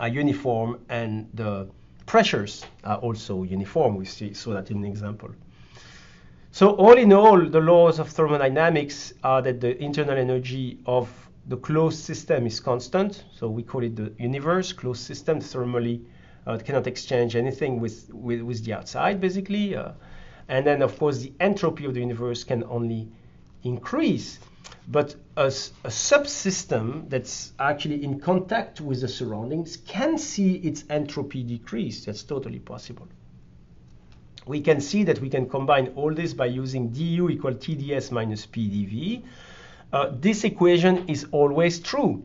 are uniform and the pressures are also uniform. We see, saw that in an example. So all in all, the laws of thermodynamics are that the internal energy of the closed system is constant. So we call it the universe, closed system. Thermally, uh, cannot exchange anything with, with, with the outside, basically. Uh, and then, of course, the entropy of the universe can only increase. But a, a, subsystem that's actually in contact with the surroundings can see its entropy decrease. That's totally possible. We can see that we can combine all this by using du equal tds minus pdv. Uh, this equation is always true.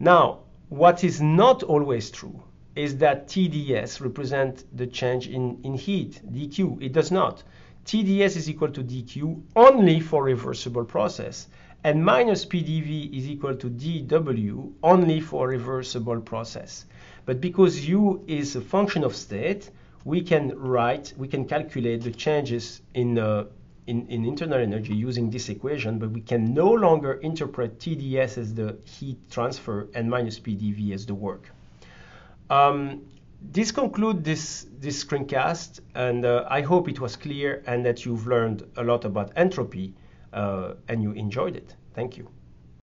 Now, what is not always true is that TDS represent the change in, in heat, dq. It does not. TDS is equal to dq only for reversible process and minus PDV is equal to dW only for a reversible process. But because U is a function of state, we can write, we can calculate the changes in, uh, in, in, internal energy using this equation, but we can no longer interpret TDS as the heat transfer and minus PDV as the work. Um, this concludes this, this screencast, and uh, I hope it was clear and that you've learned a lot about entropy uh, and you enjoyed it. Thank you.